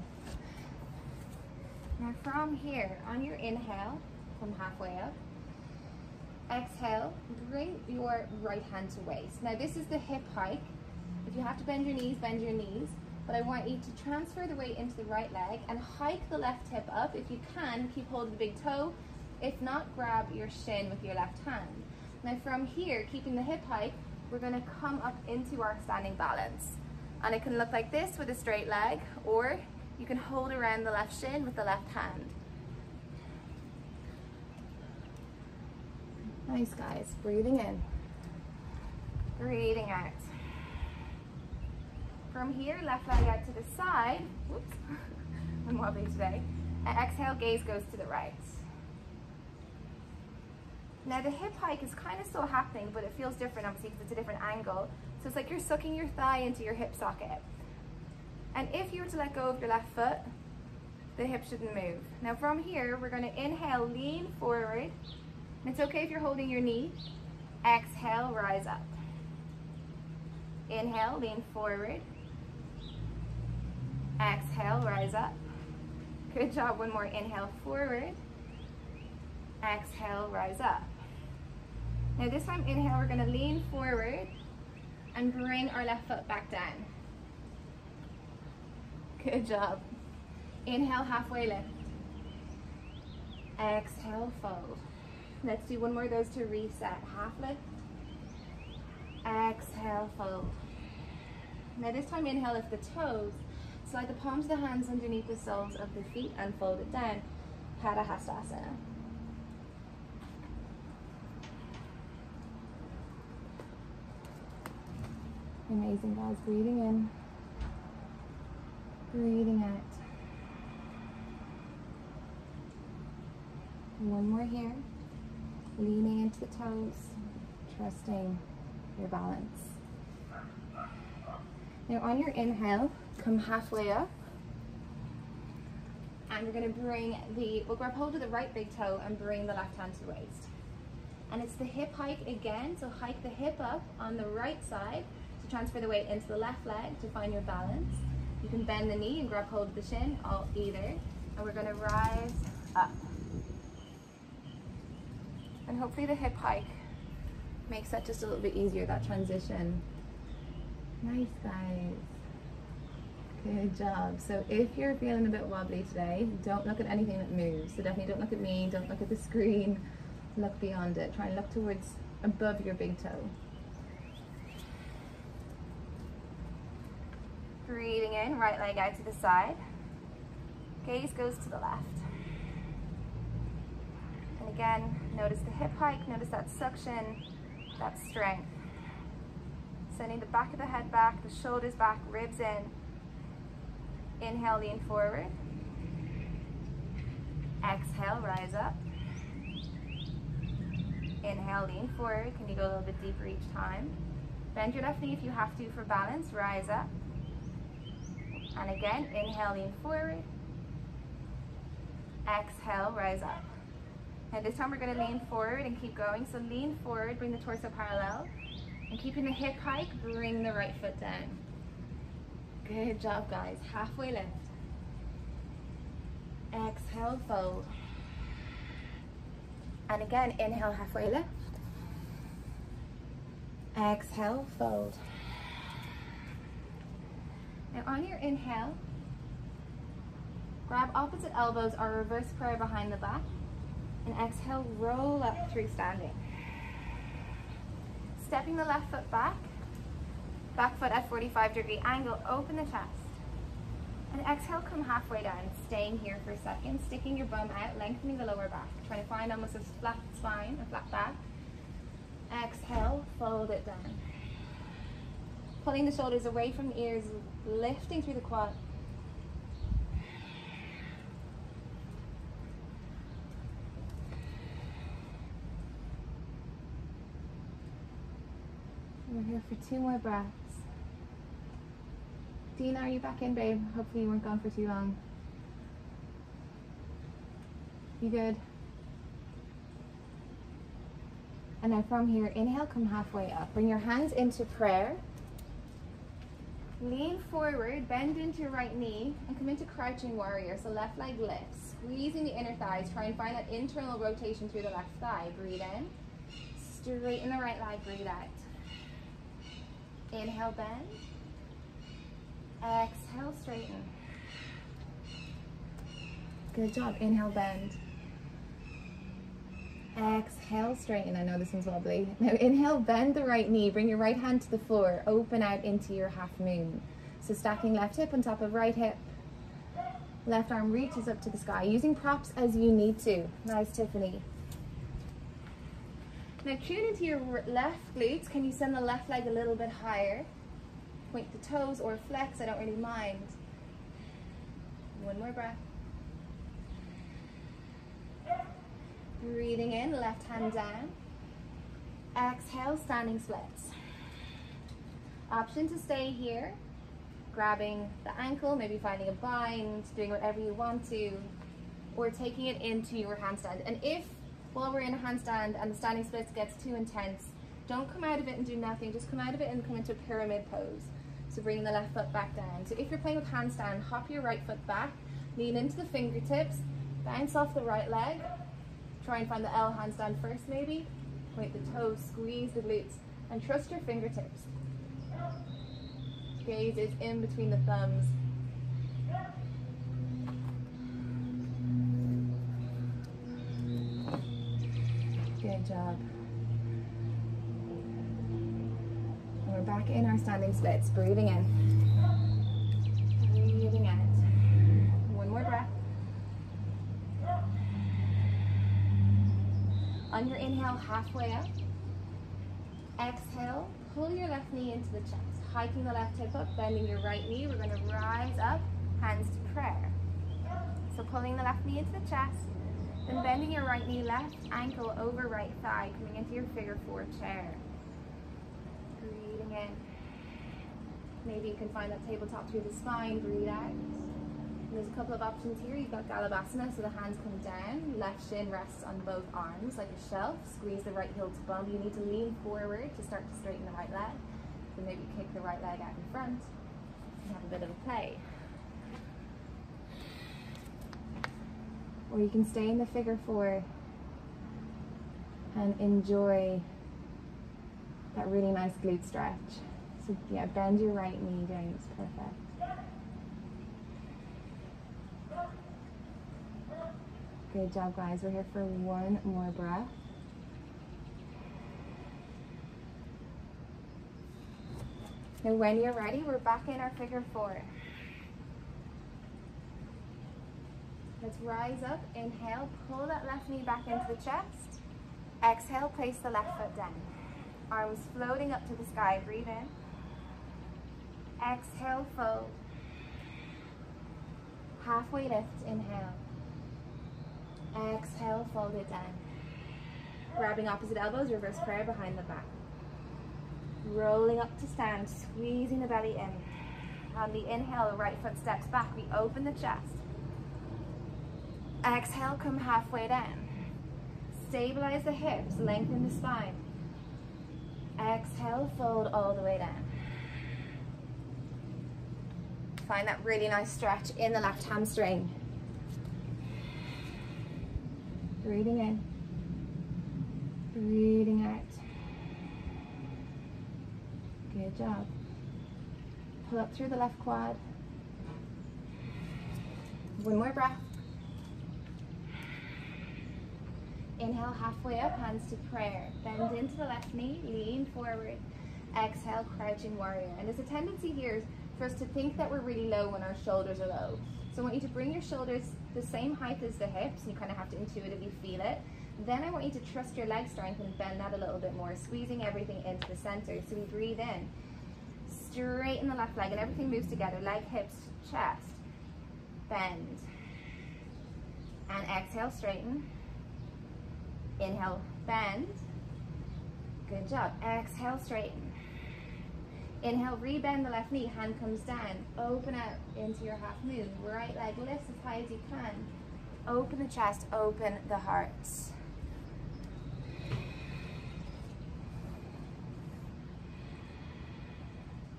S2: Now from here, on your inhale, from halfway up, exhale, bring your right hand to waist. Now this is the hip hike. If you have to bend your knees, bend your knees but I want you to transfer the weight into the right leg and hike the left hip up. If you can, keep hold of the big toe. If not, grab your shin with your left hand. Now from here, keeping the hip hike, we're gonna come up into our standing balance. And it can look like this with a straight leg, or you can hold around the left shin with the left hand. Nice guys, breathing in, breathing out. From here, left leg out to the side. Whoops, I'm wobbly today. And exhale, gaze goes to the right. Now the hip hike is kind of still happening, but it feels different obviously because it's a different angle. So it's like you're sucking your thigh into your hip socket. And if you were to let go of your left foot, the hip shouldn't move. Now from here, we're gonna inhale, lean forward. It's okay if you're holding your knee. Exhale, rise up. Inhale, lean forward. Exhale, rise up. Good job. One more. Inhale, forward. Exhale, rise up. Now this time, inhale, we're gonna lean forward and bring our left foot back down. Good job. Inhale, halfway lift. Exhale, fold. Let's do one more of those to reset. Half lift. Exhale, fold. Now this time, inhale, lift the toes. Slide the palms of the hands underneath the soles of the feet and fold it down. Padahastasana. Amazing, guys. Breathing in, breathing out. One more here. Leaning into the toes, trusting your balance. Now on your inhale, come halfway up. And we're gonna bring the, we'll grab hold of the right big toe and bring the left hand to the waist. And it's the hip hike again, so hike the hip up on the right side to transfer the weight into the left leg to find your balance. You can bend the knee and grab hold of the shin, all either. And we're gonna rise up. And hopefully the hip hike makes that just a little bit easier, that transition. Nice, guys. Good job. So if you're feeling a bit wobbly today, don't look at anything that moves. So definitely don't look at me, don't look at the screen, look beyond it. Try and look towards above your big toe. Breathing in, right leg out to the side. Gaze goes to the left. And again, notice the hip hike, notice that suction, that strength. Sending the back of the head back, the shoulders back, ribs in. Inhale, lean forward. Exhale, rise up. Inhale, lean forward. Can you go a little bit deeper each time? Bend your left knee if you have to for balance. Rise up. And again, inhale, lean forward. Exhale, rise up. And this time we're going to lean forward and keep going. So lean forward, bring the torso parallel. And keeping the hip hike, bring the right foot down. Good job, guys. Halfway lift. Exhale, fold. And again, inhale, halfway lift. Exhale, fold. Now on your inhale, grab opposite elbows or reverse prayer behind the back. And exhale, roll up through standing. Stepping the left foot back, back foot at 45 degree angle, open the chest. And exhale, come halfway down, staying here for a second, sticking your bum out, lengthening the lower back, trying to find almost a flat spine, a flat back. Exhale, fold it down. Pulling the shoulders away from the ears, lifting through the quad. We're here for two more breaths. Dina, are you back in, babe? Hopefully you weren't gone for too long. You good? And now from here, inhale, come halfway up. Bring your hands into prayer. Lean forward, bend into your right knee, and come into crouching warrior. So left leg lifts, squeezing the inner thighs. Try and find that internal rotation through the left thigh. Breathe in. Straighten the right leg, breathe out. Inhale, bend. Uh, exhale, straighten. Good job. Inhale, bend. Exhale, straighten. I know this one's wobbly. Now inhale, bend the right knee. Bring your right hand to the floor. Open out into your half moon. So stacking left hip on top of right hip. Left arm reaches up to the sky. Using props as you need to. Nice, Tiffany. Now tune into your left glutes. Can you send the left leg a little bit higher? Point the toes or flex, I don't really mind. One more breath. Breathing in, left hand down. Exhale, standing splits. Option to stay here grabbing the ankle, maybe finding a bind, doing whatever you want to, or taking it into your handstand. And if while we're in a handstand and the standing splits gets too intense, don't come out of it and do nothing, just come out of it and come into pyramid pose. So bring the left foot back down. So if you're playing with handstand, hop your right foot back, lean into the fingertips, bounce off the right leg, try and find the L handstand first maybe, point the toes, squeeze the glutes, and trust your fingertips. Gaze is in between the thumbs. Good job. Back in our standing splits, breathing in. Breathing out. One more breath. On your inhale, halfway up. Exhale, pull your left knee into the chest. Hiking the left hip up, bending your right knee. We're going to rise up, hands to prayer. So pulling the left knee into the chest, then bending your right knee, left ankle over right thigh, coming into your figure four chair. Breathing in. Maybe you can find that tabletop through the spine, breathe out. And there's a couple of options here. You've got Galavasana, so the hands come down, left shin rests on both arms like a shelf. Squeeze the right heel to bum. You need to lean forward to start to straighten the right leg. So maybe kick the right leg out in front and have a bit of a play. Or you can stay in the figure four and enjoy that really nice glute stretch. So yeah, bend your right knee down, it's perfect. Good job guys, we're here for one more breath. Now when you're ready, we're back in our figure four. Let's rise up, inhale, pull that left knee back into the chest. Exhale, place the left foot down. Arms floating up to the sky, breathe in. Exhale, fold. Halfway lift, inhale. Exhale, fold it down. Grabbing opposite elbows, reverse prayer behind the back. Rolling up to stand, squeezing the belly in. On the inhale, the right foot steps back. We open the chest. Exhale, come halfway down. Stabilize the hips, lengthen the spine. Exhale, fold all the way down. Find that really nice stretch in the left hamstring. Breathing in. Breathing out. Good job. Pull up through the left quad. One more breath. Inhale halfway up, hands to prayer. Bend into the left knee, lean forward. Exhale, crouching warrior. And there's a tendency here for us to think that we're really low when our shoulders are low. So I want you to bring your shoulders the same height as the hips, and you kind of have to intuitively feel it. Then I want you to trust your leg strength and bend that a little bit more, squeezing everything into the center. So we breathe in, straighten the left leg, and everything moves together. Leg, hips, chest, bend. And exhale, straighten. Inhale, bend. Good job. Exhale, straighten. Inhale, rebend the left knee, hand comes down. Open out into your half moon. Right leg lifts as high as you can. Open the chest, open the heart.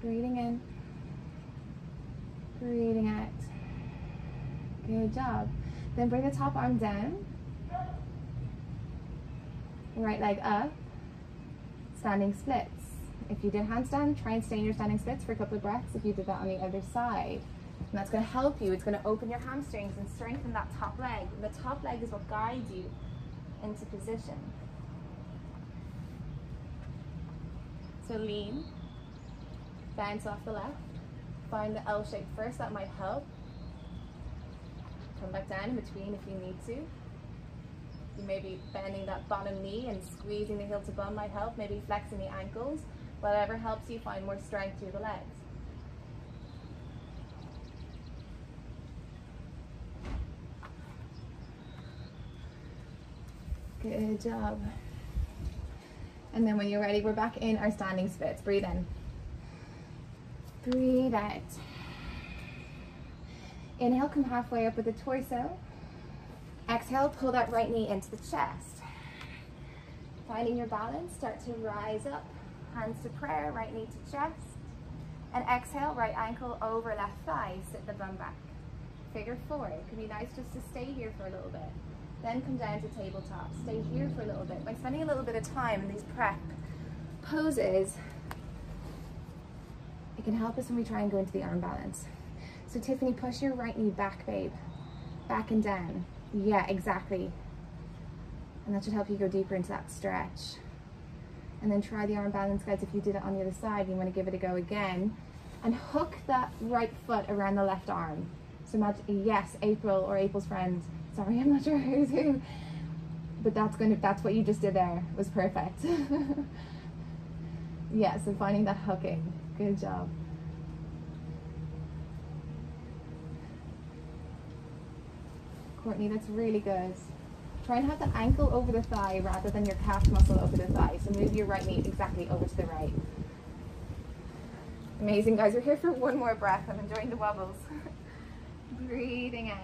S2: Breathing in. Breathing out. Good job. Then bring the top arm down. Right leg up. Standing splits. If you did handstand, try and stay in your standing splits for a couple of breaths if you did that on the other side. And that's going to help you. It's going to open your hamstrings and strengthen that top leg. The top leg is what guides you into position. So lean, bounce off the left, find the L shape first, that might help. Come back down in between if you need to. You may be bending that bottom knee and squeezing the heel to bum might help, maybe flexing the ankles, whatever helps you find more strength through the legs. Good job. And then when you're ready, we're back in our standing splits. Breathe in. Breathe out. Inhale, come halfway up with the torso. Exhale, pull that right knee into the chest. Finding your balance, start to rise up. Hands to prayer, right knee to chest. And exhale, right ankle over left thigh, sit the bum back. Figure four, it can be nice just to stay here for a little bit. Then come down to tabletop. Stay here for a little bit. By spending a little bit of time in these prep poses, it can help us when we try and go into the arm balance. So Tiffany, push your right knee back, babe. Back and down. Yeah, exactly. And that should help you go deeper into that stretch. And then try the arm balance, guys. If you did it on the other side, you want to give it a go again. And hook that right foot around the left arm. So imagine, yes, April or April's friend. Sorry, I'm not sure who's who. But that's going to, that's what you just did there. It was perfect. yeah, so finding that hooking. Good job. Courtney, that's really good. Try and have the ankle over the thigh rather than your calf muscle over the thigh. So move your right knee exactly over to the right. Amazing, guys. We're here for one more breath. I'm enjoying the wobbles. Breathing out.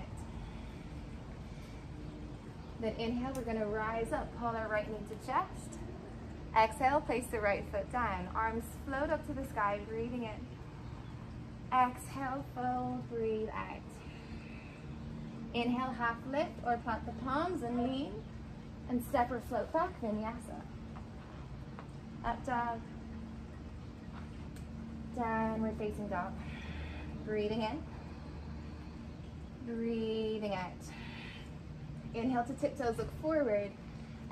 S2: Then inhale, we're going to rise up, pull our right knee to chest. Exhale, place the right foot down. Arms float up to the sky, breathing in. Exhale, fold, breathe out. Inhale, half lift or plant the palms and lean. And step or float back, vinyasa. Up dog. Downward facing dog. Breathing in. Breathing out. Inhale to tiptoes, look forward.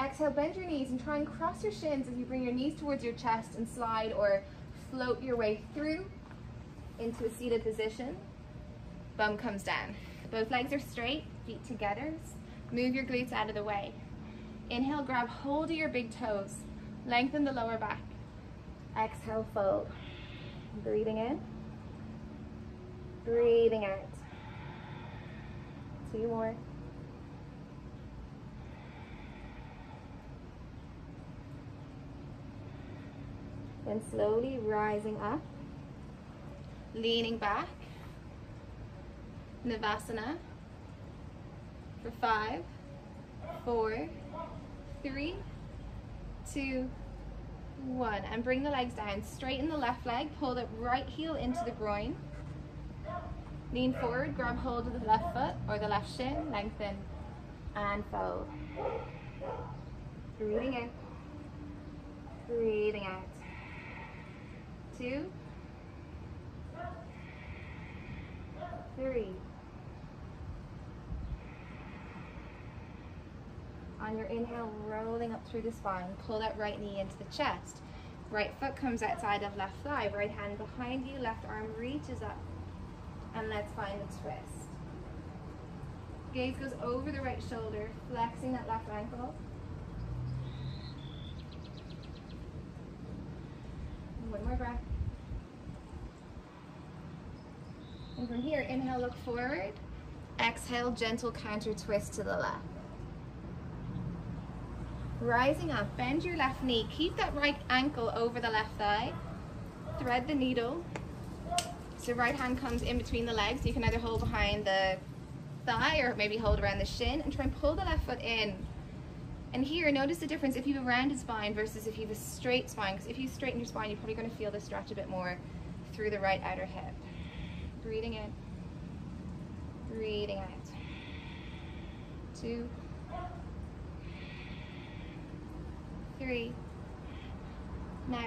S2: Exhale, bend your knees and try and cross your shins as you bring your knees towards your chest and slide or float your way through into a seated position. Bum comes down. Both legs are straight, feet together. Move your glutes out of the way. Inhale, grab hold of your big toes. Lengthen the lower back. Exhale, fold. Breathing in. Breathing out. Two more. Then slowly rising up, leaning back, Navasana for five, four, three, two, one. And bring the legs down. Straighten the left leg, pull the right heel into the groin. Lean forward, grab hold of the left foot or the left shin, lengthen and fold. Breathing in, breathing out. Two, three. On your inhale, rolling up through the spine, pull that right knee into the chest. Right foot comes outside of left thigh, right hand behind you, left arm reaches up. And let's find the twist. Gaze goes over the right shoulder, flexing that left ankle. One more breath. And from here, inhale, look forward. Exhale, gentle counter twist to the left. Rising up, bend your left knee. Keep that right ankle over the left thigh. Thread the needle. So right hand comes in between the legs. You can either hold behind the thigh or maybe hold around the shin and try and pull the left foot in. And here, notice the difference if you have a rounded spine versus if you have a straight spine. Because if you straighten your spine, you're probably going to feel the stretch a bit more through the right outer hip. Breathing in. Breathing out. Two. Three. Now,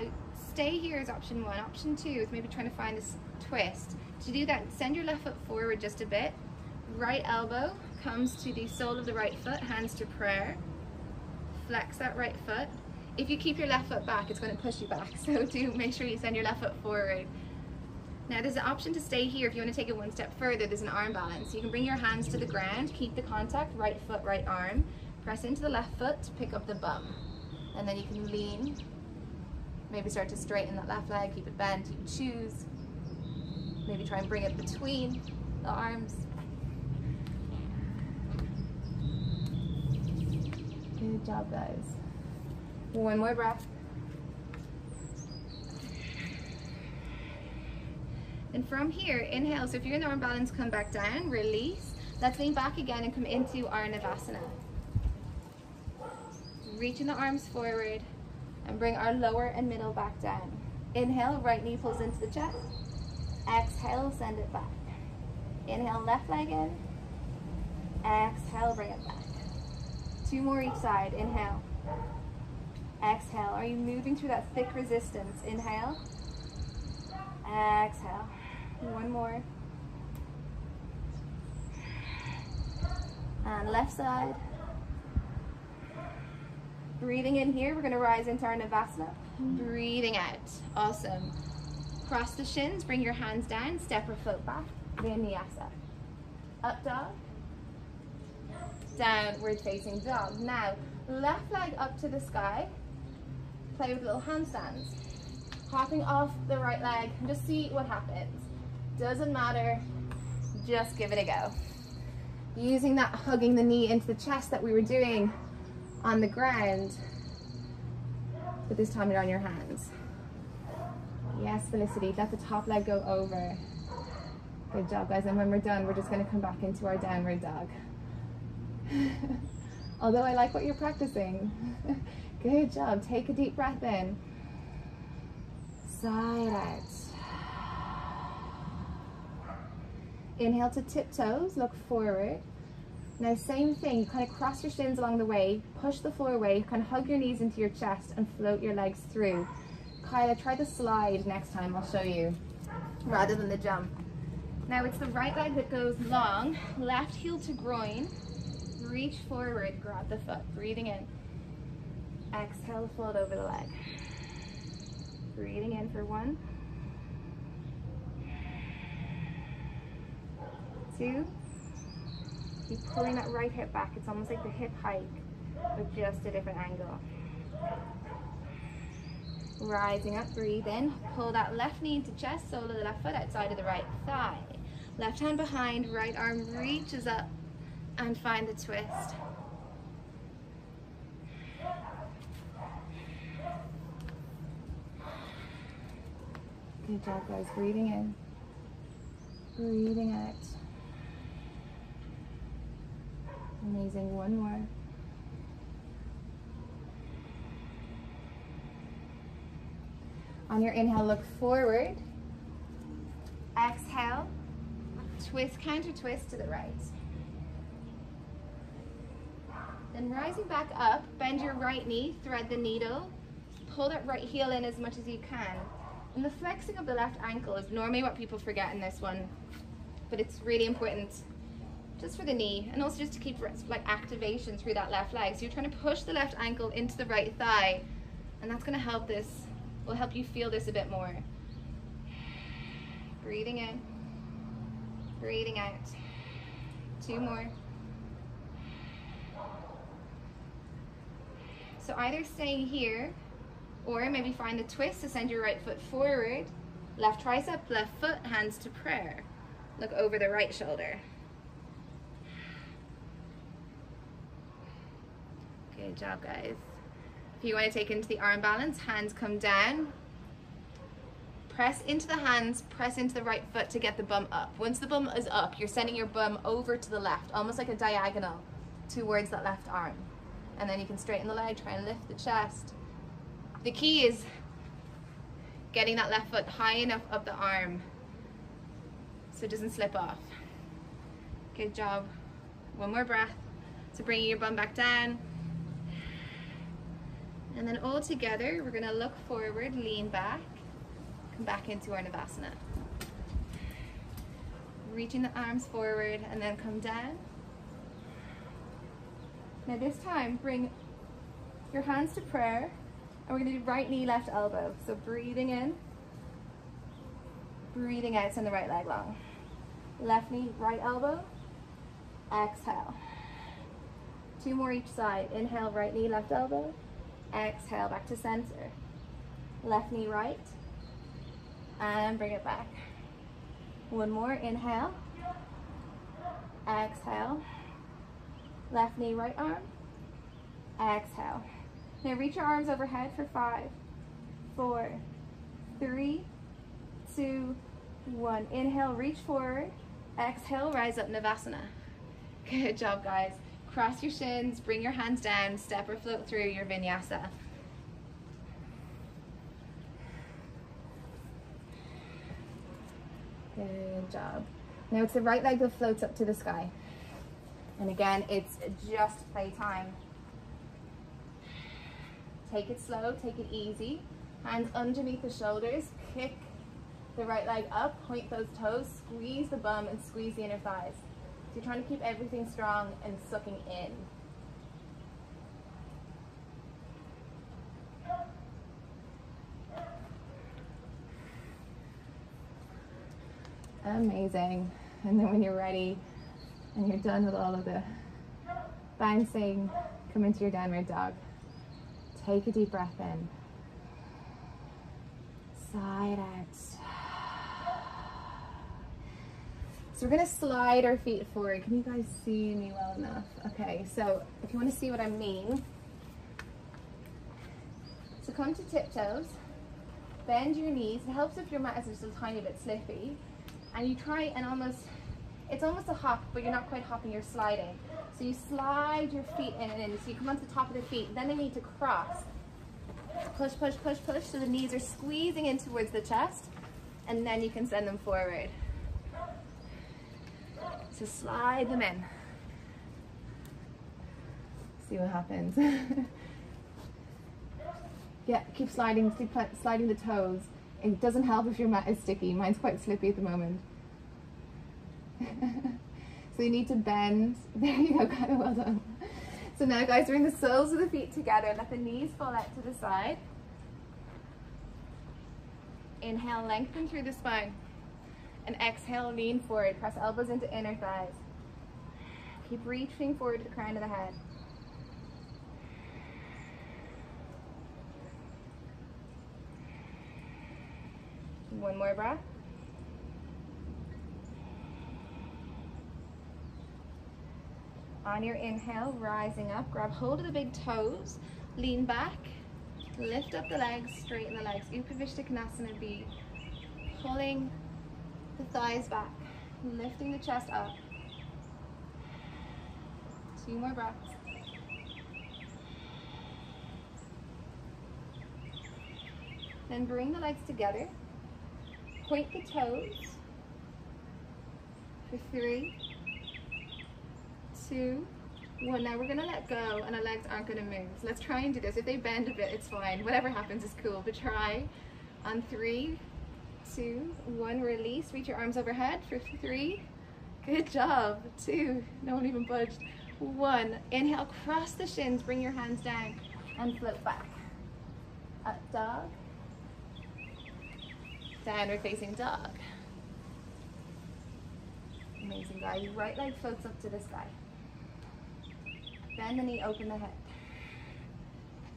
S2: stay here is option one. Option two is maybe trying to find this twist. To do that, send your left foot forward just a bit. Right elbow comes to the sole of the right foot, hands to prayer. Flex that right foot. If you keep your left foot back, it's going to push you back. So do make sure you send your left foot forward. Now there's an option to stay here if you want to take it one step further. There's an arm balance. You can bring your hands to the ground, keep the contact, right foot, right arm. Press into the left foot to pick up the bum. And then you can lean. Maybe start to straighten that left leg, keep it bent. You can choose. Maybe try and bring it between the arms. Good job, guys. One more breath. And from here, inhale. So if you're in the arm balance, come back down, release. Let's lean back again and come into our Navasana. Reaching the arms forward and bring our lower and middle back down. Inhale, right knee pulls into the chest. Exhale, send it back. Inhale, left leg in. Exhale, bring it back. Two more each side. Inhale. Exhale. Are you moving through that thick resistance? Inhale. Exhale. One more. And left side. Breathing in here, we're to rise into our Navasana. Breathing out. Awesome. Cross the shins, bring your hands down, step or float back. Vinyasa. Up dog. Downward facing dog. Now, left leg up to the sky. Play with little handstands. Hopping off the right leg, just see what happens. Doesn't matter, just give it a go. Using that hugging the knee into the chest that we were doing on the ground, but this time you're on your hands. Yes, Felicity, let the top leg go over. Good job, guys. And when we're done, we're just gonna come back into our downward dog. Although I like what you're practicing. Good job. Take a deep breath in. Side out. Inhale to tiptoes, look forward. Now same thing, you kind of cross your shins along the way, push the floor away, kind of hug your knees into your chest and float your legs through. Kyla, try the slide next time, I'll show you, rather than the jump. Now it's the right leg that goes long, left heel to groin, reach forward, grab the foot, breathing in. Exhale, float over the leg. Breathing in for one, two, keep pulling that right hip back. It's almost like the hip hike, but just a different angle. Rising up, breathe in, pull that left knee into chest, sole of the left foot outside of the right thigh. Left hand behind, right arm reaches up and find the twist. Good job guys, breathing in, breathing out. Amazing, one more. On your inhale, look forward. Exhale, twist, counter twist to the right. Then rising back up, bend your right knee, thread the needle, pull that right heel in as much as you can. And the flexing of the left ankle is normally what people forget in this one, but it's really important just for the knee and also just to keep like activation through that left leg. So you're trying to push the left ankle into the right thigh and that's gonna help this, will help you feel this a bit more. Breathing in, breathing out. Two more. So either staying here or maybe find a twist to send your right foot forward, left tricep, left foot, hands to prayer. Look over the right shoulder. Good job, guys. If you want to take into the arm balance, hands come down. Press into the hands, press into the right foot to get the bum up. Once the bum is up, you're sending your bum over to the left, almost like a diagonal towards that left arm. And then you can straighten the leg, try and lift the chest. The key is getting that left foot high enough up the arm so it doesn't slip off. Good job. One more breath. So bringing your bum back down. And then all together, we're gonna look forward, lean back, come back into our Navasana. Reaching the arms forward and then come down. Now this time, bring your hands to prayer and we're gonna do right knee, left elbow. So breathing in, breathing out, send the right leg long. Left knee, right elbow, exhale. Two more each side. Inhale, right knee, left elbow. Exhale, back to center. Left knee right. And bring it back. One more, inhale. Exhale. Left knee, right arm. Exhale. Now reach your arms overhead for five, four, three, two, One, inhale, reach forward. Exhale, rise up, Navasana. Good job, guys. Cross your shins, bring your hands down, step or float through your vinyasa. Good job. Now it's the right leg that floats up to the sky. And again, it's just playtime. Take it slow, take it easy. Hands underneath the shoulders, kick the right leg up, point those toes, squeeze the bum and squeeze the inner thighs. So you're trying to keep everything strong and sucking in. Amazing. And then when you're ready and you're done with all of the bouncing, come into your downward dog. Take a deep breath in. Side out. So we're gonna slide our feet forward. Can you guys see me well enough? Okay, so if you wanna see what I mean, so come to tiptoes, bend your knees. It helps if your mat is just a tiny bit slippy. And you try and almost, it's almost a hop, but you're not quite hopping, you're sliding. So you slide your feet in and in. So you come onto the top of the feet. Then they need to cross. Push, push, push, push. So the knees are squeezing in towards the chest. And then you can send them forward. So slide them in. See what happens. yeah, keep sliding, keep sliding the toes. It doesn't help if your mat is sticky. Mine's quite slippy at the moment. so you need to bend. There you go, kind of well done. So now guys, bring the soles of the feet together. Let the knees fall out to the side. Inhale, lengthen through the spine. And exhale, lean forward. Press elbows into inner thighs. Keep reaching forward to the crown of the head. One more breath. On your inhale, rising up, grab hold of the big toes, lean back, lift up the legs, straighten the legs. Upavishtakonasana be pulling the thighs back, lifting the chest up. Two more breaths. Then bring the legs together. Point the toes for three, two, one. Now we're gonna let go and our legs aren't gonna move. So let's try and do this. If they bend a bit, it's fine. Whatever happens is cool, but try. On three, two, one, release. Reach your arms overhead for three. Good job. Two, no one even budged. One, inhale, cross the shins, bring your hands down and float back. Up dog. Downward facing dog. Amazing, guys. Right leg floats up to the sky. Bend the knee, open the hip.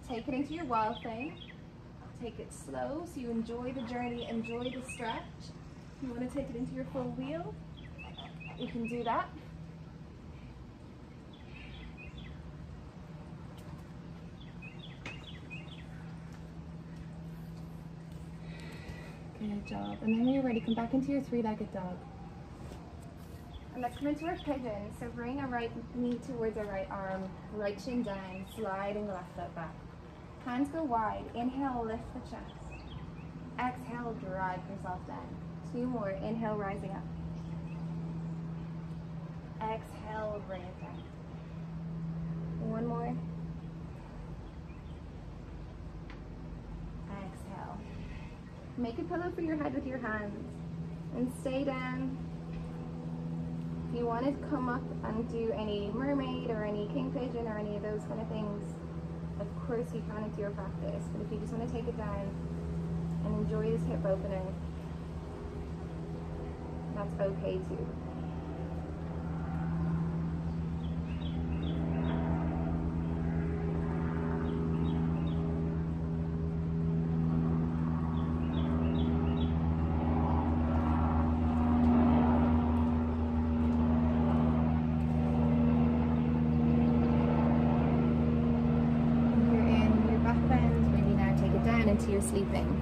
S2: Take it into your wild thing. Take it slow so you enjoy the journey, enjoy the stretch. If you want to take it into your full wheel, you can do that. Good job. And then when you're ready, come back into your three-legged dog. And let's come into our pigeon. So bring our right knee towards our right arm, right shin down, sliding the left foot back. Hands go wide. Inhale, lift the chest. Exhale, drive yourself down. Two more. Inhale, rising up. Exhale, bring it down. One more. Exhale. Make a pillow for your head with your hands and stay down. If you want to come up and do any mermaid or any king pigeon or any of those kind of things, course you can into your practice. But if you just want to take it down and enjoy this hip opener, that's okay too. to you're sleeping.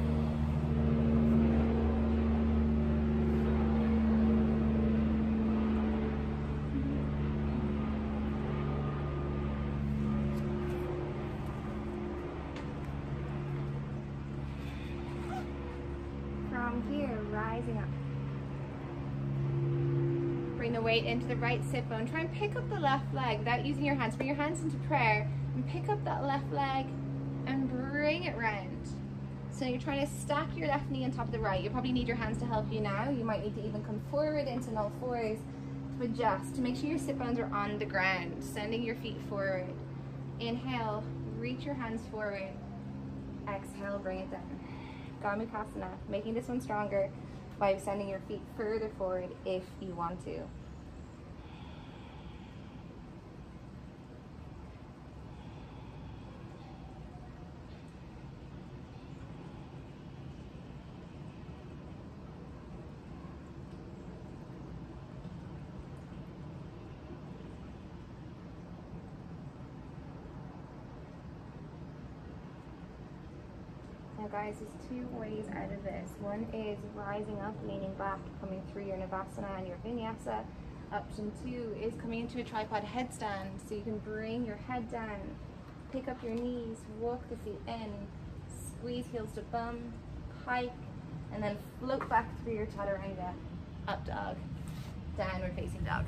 S1: From here, rising up.
S2: Bring the weight into the right sit bone. Try and pick up the left leg without using your hands. Bring your hands into prayer and pick up that left leg and bring it round. So you're trying to stack your left knee on top of the right. You probably need your hands to help you now. You might need to even come forward into null fours to adjust, to make sure your sit bones are on the ground, sending your feet forward. Inhale, reach your hands forward. Exhale, bring it down. Gomukhasana, making this one stronger by sending your feet further forward if you want to. Now guys, there's two ways out of this. One is rising up, leaning back, coming through your Navasana and your Vinyasa. Option two is coming into a tripod headstand. So you can bring your head down, pick up your knees, walk the feet in, squeeze heels to bum, pike, and then float back through your chaturanga, up dog, downward facing dog.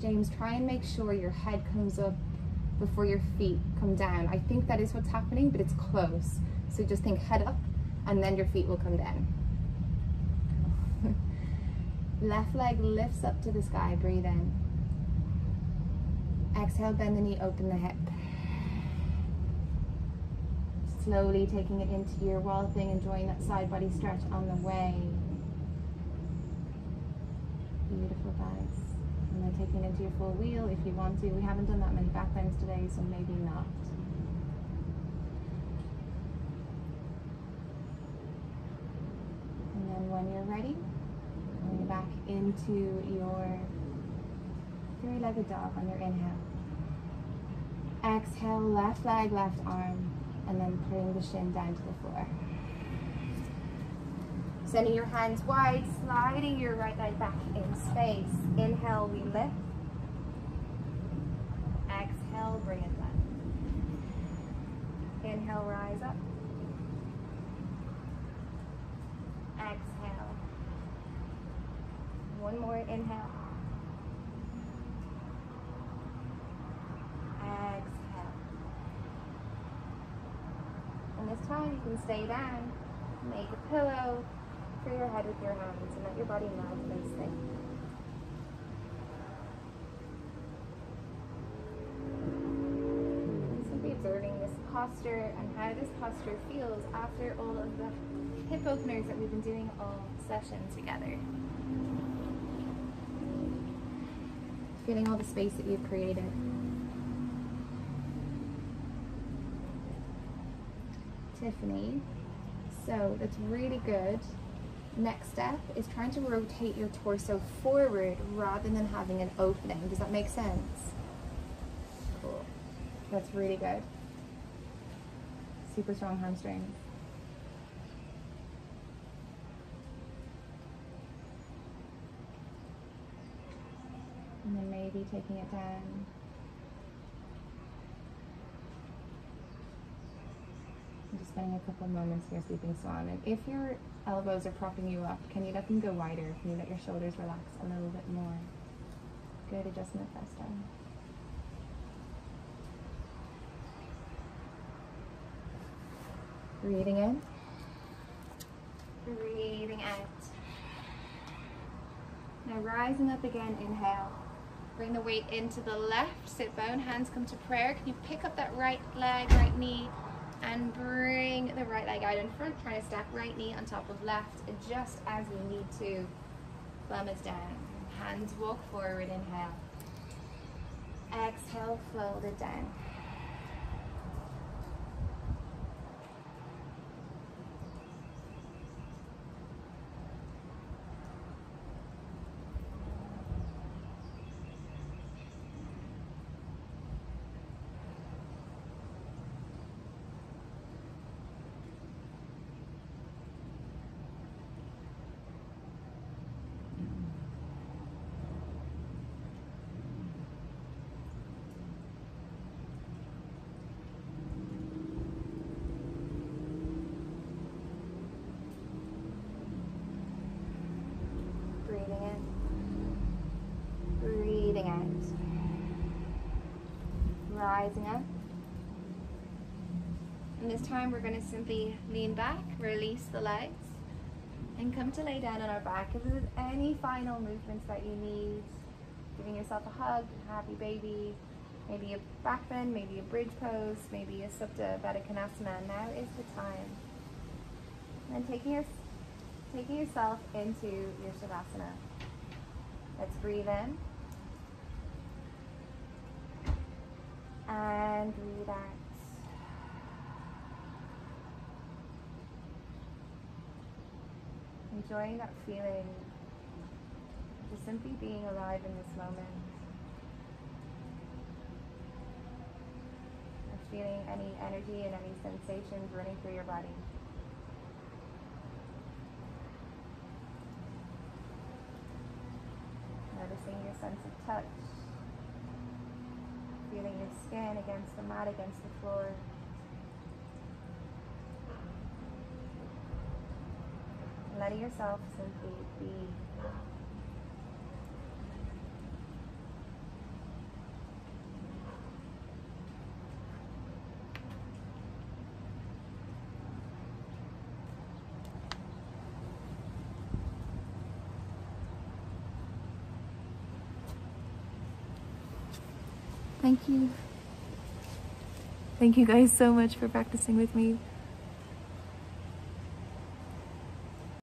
S2: James, try and make sure your head comes up before your feet come down. I think that is what's happening, but it's close. So just think head up and then your feet will come down. Left leg lifts up to the sky, breathe in. Exhale, bend the knee, open the hip. Slowly taking it into your wild thing, enjoying that side body stretch on the way. Beautiful, guys. And then taking into your full wheel if you want to. We haven't done that many back bends today, so maybe not. And then when you're ready, going back into your three-legged dog on your inhale. Exhale, left leg, left arm, and then putting the shin down to the floor. Sending your hands wide, sliding your right leg back in space. Inhale, we lift. Exhale, bring it down. Inhale, rise up. Exhale. One more inhale. Exhale. And this time you can stay down, make a pillow for your head with your hands and let your body melt and stay. Posture and how this posture feels after all of the hip openers that we've been doing all session together. Feeling all the space that you've created. Tiffany. So that's really good. Next step is trying to rotate your torso forward rather than having an opening. Does that make sense? Cool. That's really good. Super strong hamstrings. And then maybe taking it down. I'm just spending a couple moments here sleeping swan. And if your elbows are propping you up, can you let them go wider? Can you let your shoulders relax a little bit more? Good adjustment first Breathing in. Breathing out. Now rising up again, inhale. Bring the weight into the left sit bone, hands come to prayer. Can you pick up that right leg, right knee, and bring the right leg out in front, trying to stack right knee on top of left, just as you need to. Bum is down. Hands walk forward, inhale. Exhale, fold it down. Rising up. And this time we're going to simply lean back, release the legs, and come to lay down on our back. If there's any final movements that you need, giving yourself a hug, happy baby, maybe a back bend, maybe a bridge pose, maybe a Supta Baddha Konasana, now is the time. And taking, your, taking yourself into your Shavasana. Let's breathe in. And out. Enjoying that feeling, just simply being alive in this moment. And feeling any energy and any sensations running through your body. Noticing your sense of touch. Feeling your skin against the mat, against the floor. Letting yourself simply be. Thank you. Thank you guys so much for practicing with me.